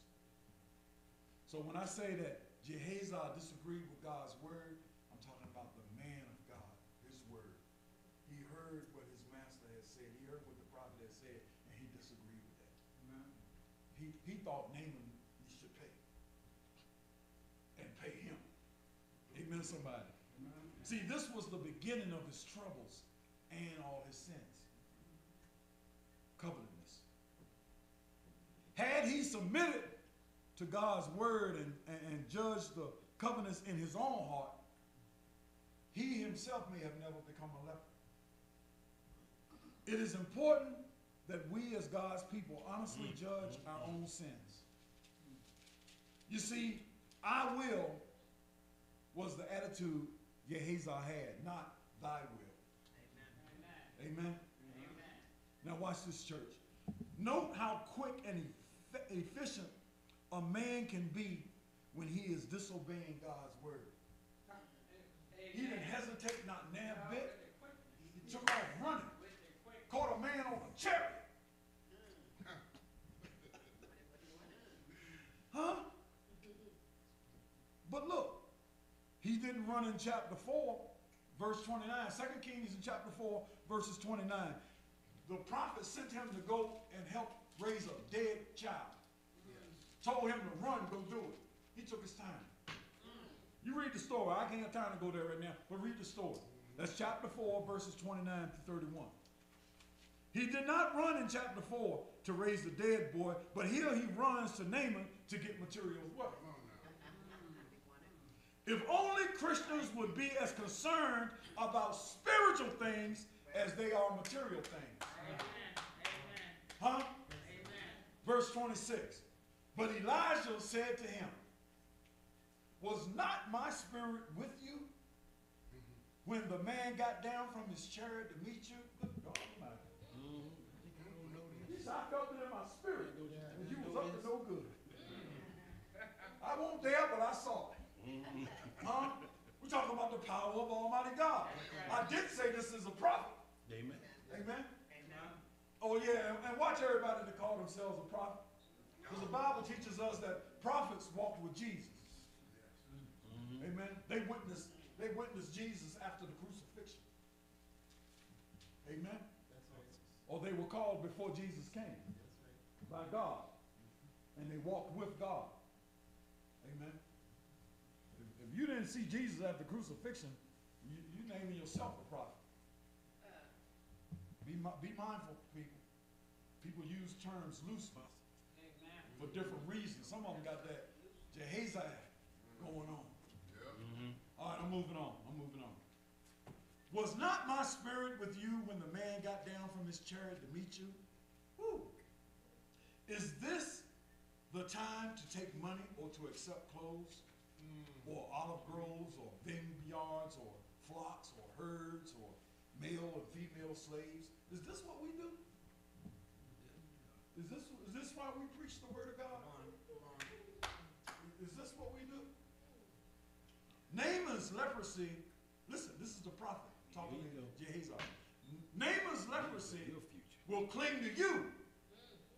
So when I say that Gehazi disagreed with God's word, I'm talking about the man of God, his word. He heard what his master had said. He heard what the prophet had said, and he disagreed with that. He, he thought Naaman should pay. And pay him. Amen, somebody. See, this was the beginning of his troubles and all his sins. Covetousness. Had he submitted to God's word and, and, and judged the covenants in his own heart, he himself may have never become a leper. It is important that we as God's people honestly mm-hmm. judge our mm-hmm. own sins. You see, I will was the attitude Gehazi had, not thy will. Amen. Amen. Now watch this, church. Note how quick and efficient a man can be when he is disobeying God's word. He didn't hesitate not nan bit. He took off running. Caught a man on a chariot. Huh? But look, he didn't run in chapter 4, verse 29. 2 Kings in chapter 4, verses 29. The prophet sent him to go and help raise a dead child. Told him to run, go do it. He took his time. You read the story. I can't have time to go there right now, but read the story. That's chapter 4, verses 29 to 31. He did not run in chapter 4 to raise the dead boy, but here he runs to Naaman to get material wealth. If only Christians would be as concerned about spiritual things as they are material things. Huh? Verse 26. But Elijah said to him, Was not my spirit with you when the man got down from his chariot to meet you? Good God Almighty. He said, I felt it in my spirit that you was up to no good. I wasn't there, but I saw it. Huh? We're talking about the power of Almighty God. I did say this is a prophet. Amen. Amen. Amen. Oh yeah, and- and watch everybody that call themselves a prophet. Because the Bible teaches us that prophets walked with Jesus. Amen. They witnessed, they witnessed Jesus after the crucifixion. Amen. Or they were called before Jesus came by God. And they walked with God. Amen. If, if you didn't see Jesus after the crucifixion, you, you naming yourself a prophet. Be, be mindful, people. People use terms loosely for different reasons. Some of them got that Gehazi going on. All right, I'm moving on. I'm moving on. Was not my spirit with you when the man got down from his chariot to meet you? Woo. Is this the time to take money or to accept clothes? Hmm. Or olive groves or vineyards or flocks or herds or male and female slaves? Is this what we do? Is this, is this why we preach the word of God? Is this what we do? Naaman's leprosy, listen, this is the prophet talking to Gehazi. Naaman's leprosy will cling to you,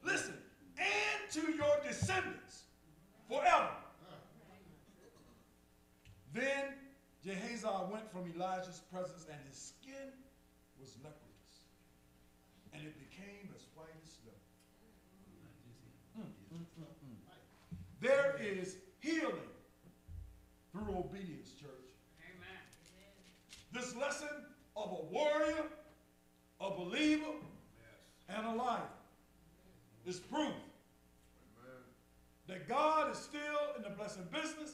listen, and to your descendants forever. Then Gehazi went from Elijah's presence, and his skin was leprous, and it became as white as snow. Mm, mm, mm, mm. There is healing through obedience, church. Amen. This lesson of a warrior, a believer, and a liar is proof that God is still in the blessing business,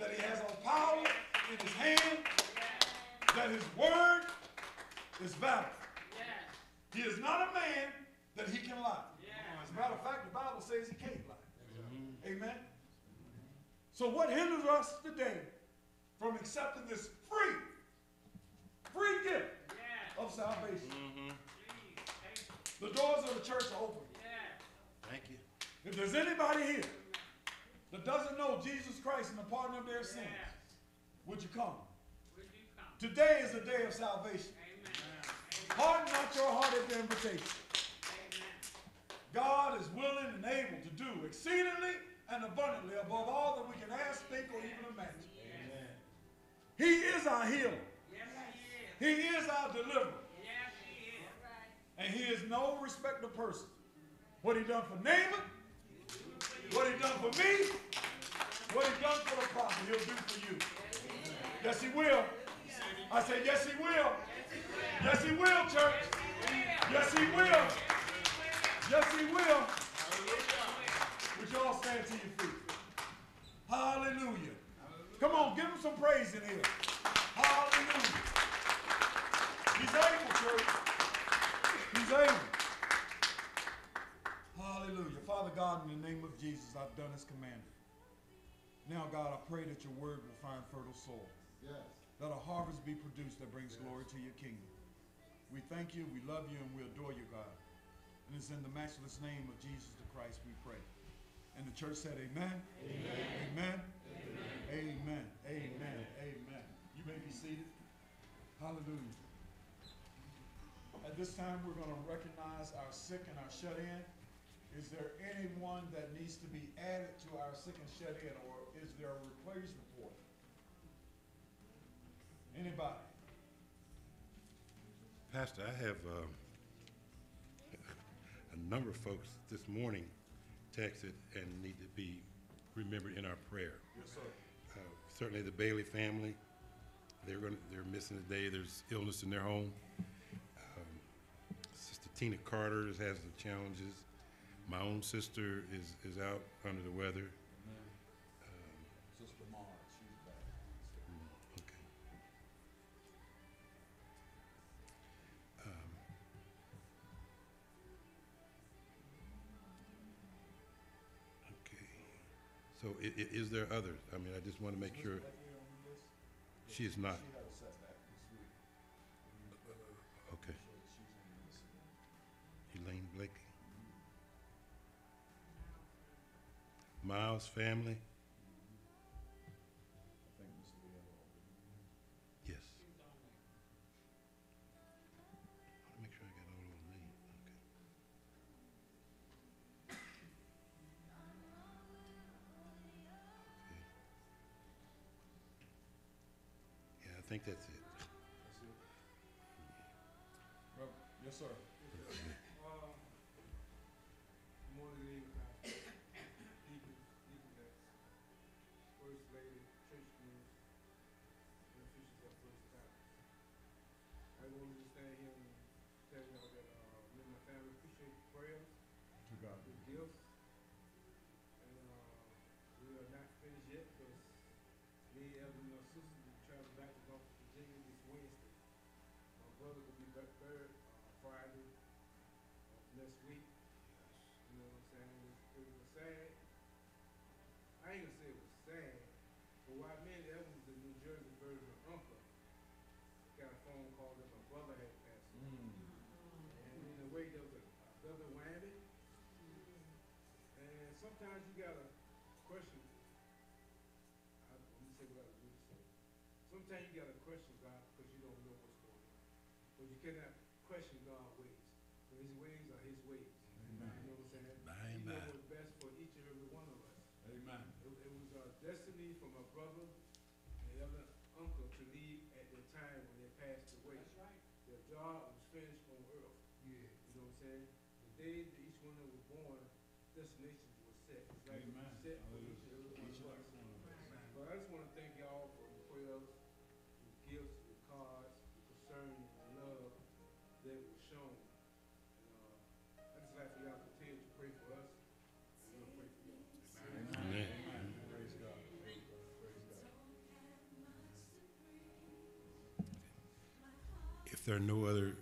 that he has all power in his hand, that his word is valid. He is not a man that he can lie. As a matter of fact, the Bible says he can't lie. Amen. So what hinders us today from accepting this free, free gift of salvation? Mm-hmm. The doors of the church are open. Thank you. If there's anybody here that doesn't know Jesus Christ and the pardon of their sins, would you come? Today is the day of salvation. Harden not your heart at the invitation. Amen. God is willing and able to do exceedingly and abundantly above all that we can ask, think, or even imagine. He is our healer. He is our deliverer. And he is no respecter of person. What he done for Naaman, what he done for me, what he done for the prophet, he'll do for you. Yes, he will. I said, yes, he will. Yes, he will, church. Yes, he will. Yes, he will. Would you all stand to your feet? Hallelujah. Come on, give him some praise in here. Hallelujah. He's able, church. He's able. Hallelujah. Father God, in the name of Jesus, I've done as commanded. Now, God, I pray that your word will find fertile soil. Yes. Let a harvest be produced that brings glory to your kingdom. We thank you, we love you, and we adore you, God. And it's in the matchless name of Jesus the Christ we pray. And the church said, Amen. Amen. Amen. Amen. Amen. Amen. You may be seated. Hallelujah. At this time, we're going to recognize our sick and our shut in. Is there anyone that needs to be added to our sick and shut in, or is there a replace report? Anybody? Pastor, I have um, a number of folks this morning texted and need to be remembered in our prayer. Yes, sir. Uh, Certainly the Bailey family, they're going, they're missing today. There's illness in their home. Um, Sister Tina Carter has the challenges. My own sister is, is out under the weather. Is there others? I mean, I just want to make sure. She is not. Okay. Elaine Blakey. Miles' family. Think that's it. Yes, sir. Morning, evening, Pastor. Deacons, deaconesses, First Lady, church news, and officials of First Baptist. I wanted to stand here and tell y'all that, uh, me and my family appreciate the prayers, the gifts. And, uh, we are not finished yet, because me, Evan, and my sister, we travel back to North Virginia this Wednesday. My brother will be back there, uh, Friday, of next week. You know what I'm saying? It, it was sad. I ain't gonna say it was sad, but while me and Evans, the New Jersey version of Uncle, got a phone call that my brother had passed away. Mm. And in a way, there was a, a double whammy. And sometimes you gotta Sometimes you gotta question God because you don't know what's going on. But you cannot question God's ways. For his ways are his ways. You know what I'm saying? By and He know by. what's best for each and every one of us. Amen. It, it was our destiny for my brother and other uncle to leave at the time when they passed away. That's right. Their job was finished on earth. Yeah. You know what I'm saying? The day that each one of them was born, destinations were set. It's like it was set for there are no other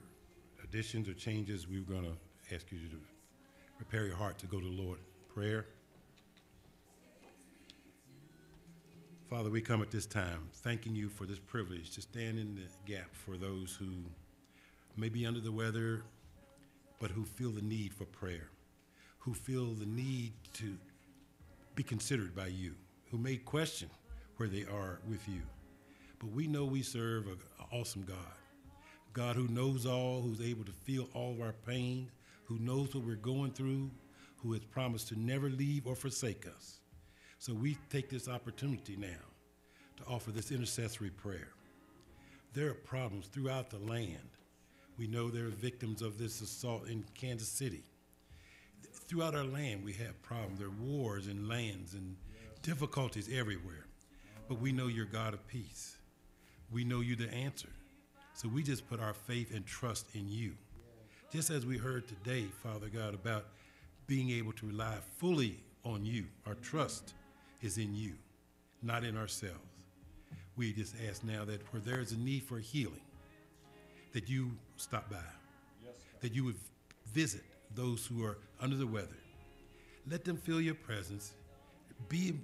additions or changes, we're going to ask you to prepare your heart to go to the Lord. Prayer. Father, we come at this time thanking you for this privilege to stand in the gap for those who may be under the weather, but who feel the need for prayer, who feel the need to be considered by you, who may question where they are with you. But we know we serve an awesome God. God who knows all, who's able to feel all of our pain, who knows what we're going through, who has promised to never leave or forsake us. So we take this opportunity now to offer this intercessory prayer. There are problems throughout the land. We know there are victims of this assault in Kansas City. Throughout our land, we have problems. There are wars and lands and difficulties everywhere. But we know you're God of peace. We know you're the answer. So we just put our faith and trust in you. Just as we heard today, Father God, about being able to rely fully on you. Our trust is in you, not in ourselves. We just ask now that where there is a need for healing, that you stop by, that you would visit those who are under the weather. Let them feel your presence. Be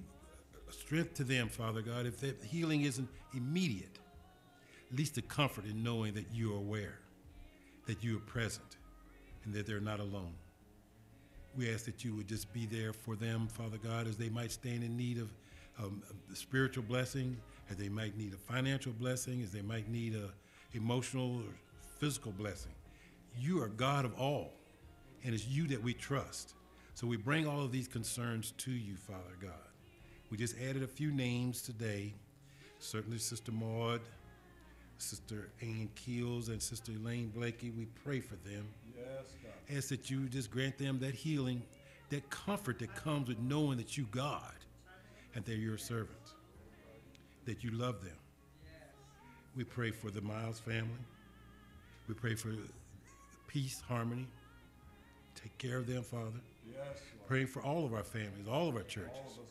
a strength to them, Father God. If that healing isn't immediate, at least the comfort in knowing that you are aware, that you are present, and that they're not alone. We ask that you would just be there for them, Father God, as they might stand in need of um, spiritual blessing, as they might need a financial blessing, as they might need a emotional or physical blessing. You are God of all, and it's you that we trust. So we bring all of these concerns to you, Father God. We just added a few names today. Certainly, Sister Maud, Sister Ann Keels, and Sister Elaine Blakey. We pray for them Yes, God. ask that you just grant them that healing, that comfort that comes with knowing that you God and they're your servants, that you love them. We pray for the Miles family. We pray for peace, harmony. Take care of them, Father. Yes, Praying for all of our families, all of our churches. All of us.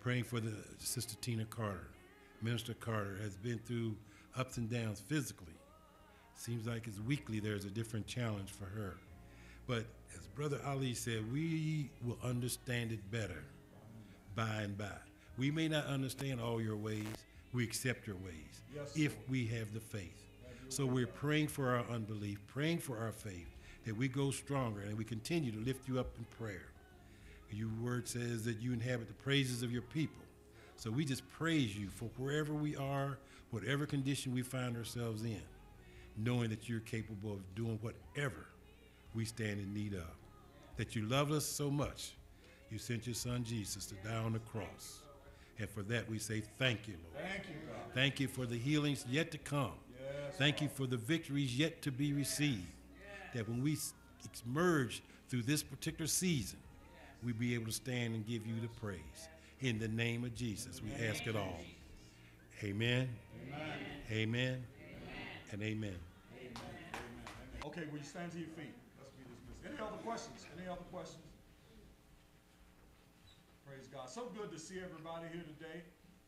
Praying for the Sister Tina Carter. Minister Carter has been through ups and downs physically. Seems like it's weekly there's a different challenge for her. But as Brother Ali said, we will understand it better by and by. We may not understand all your ways, we accept your ways Yes, if we have the faith. So we're praying for our unbelief, praying for our faith, that we go stronger and we continue to lift you up in prayer. Your word says that you inhabit the praises of your people. So we just praise you for wherever we are, whatever condition we find ourselves in, knowing that you're capable of doing whatever we stand in need of. That you love us so much, you sent your son Jesus to die on the cross. And for that, we say thank you, Lord. Thank you, God. Thank you for the healings yet to come. Thank you for the victories yet to be received. That when we emerge through this particular season, we be able to stand and give you the praise. In the name of Jesus, we ask it all. Amen. Amen. And amen. Amen. Okay, will you stand to your feet? Let's be dismissed. Any other questions? Any other questions? Praise God. So good to see everybody here today.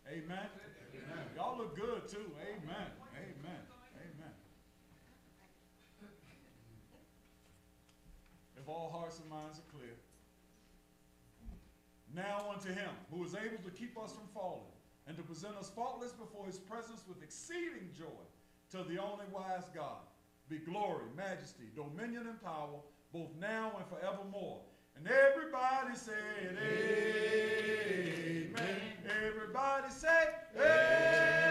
Amen. Amen. Y'all look good too. Amen. Amen. Amen. If all hearts and minds are clear. Now unto him who is able to keep us from falling and to present us faultless before his presence with exceeding joy to the only wise God be glory, majesty, dominion, and power, both now and forevermore. And everybody said, Amen. Everybody said, Amen.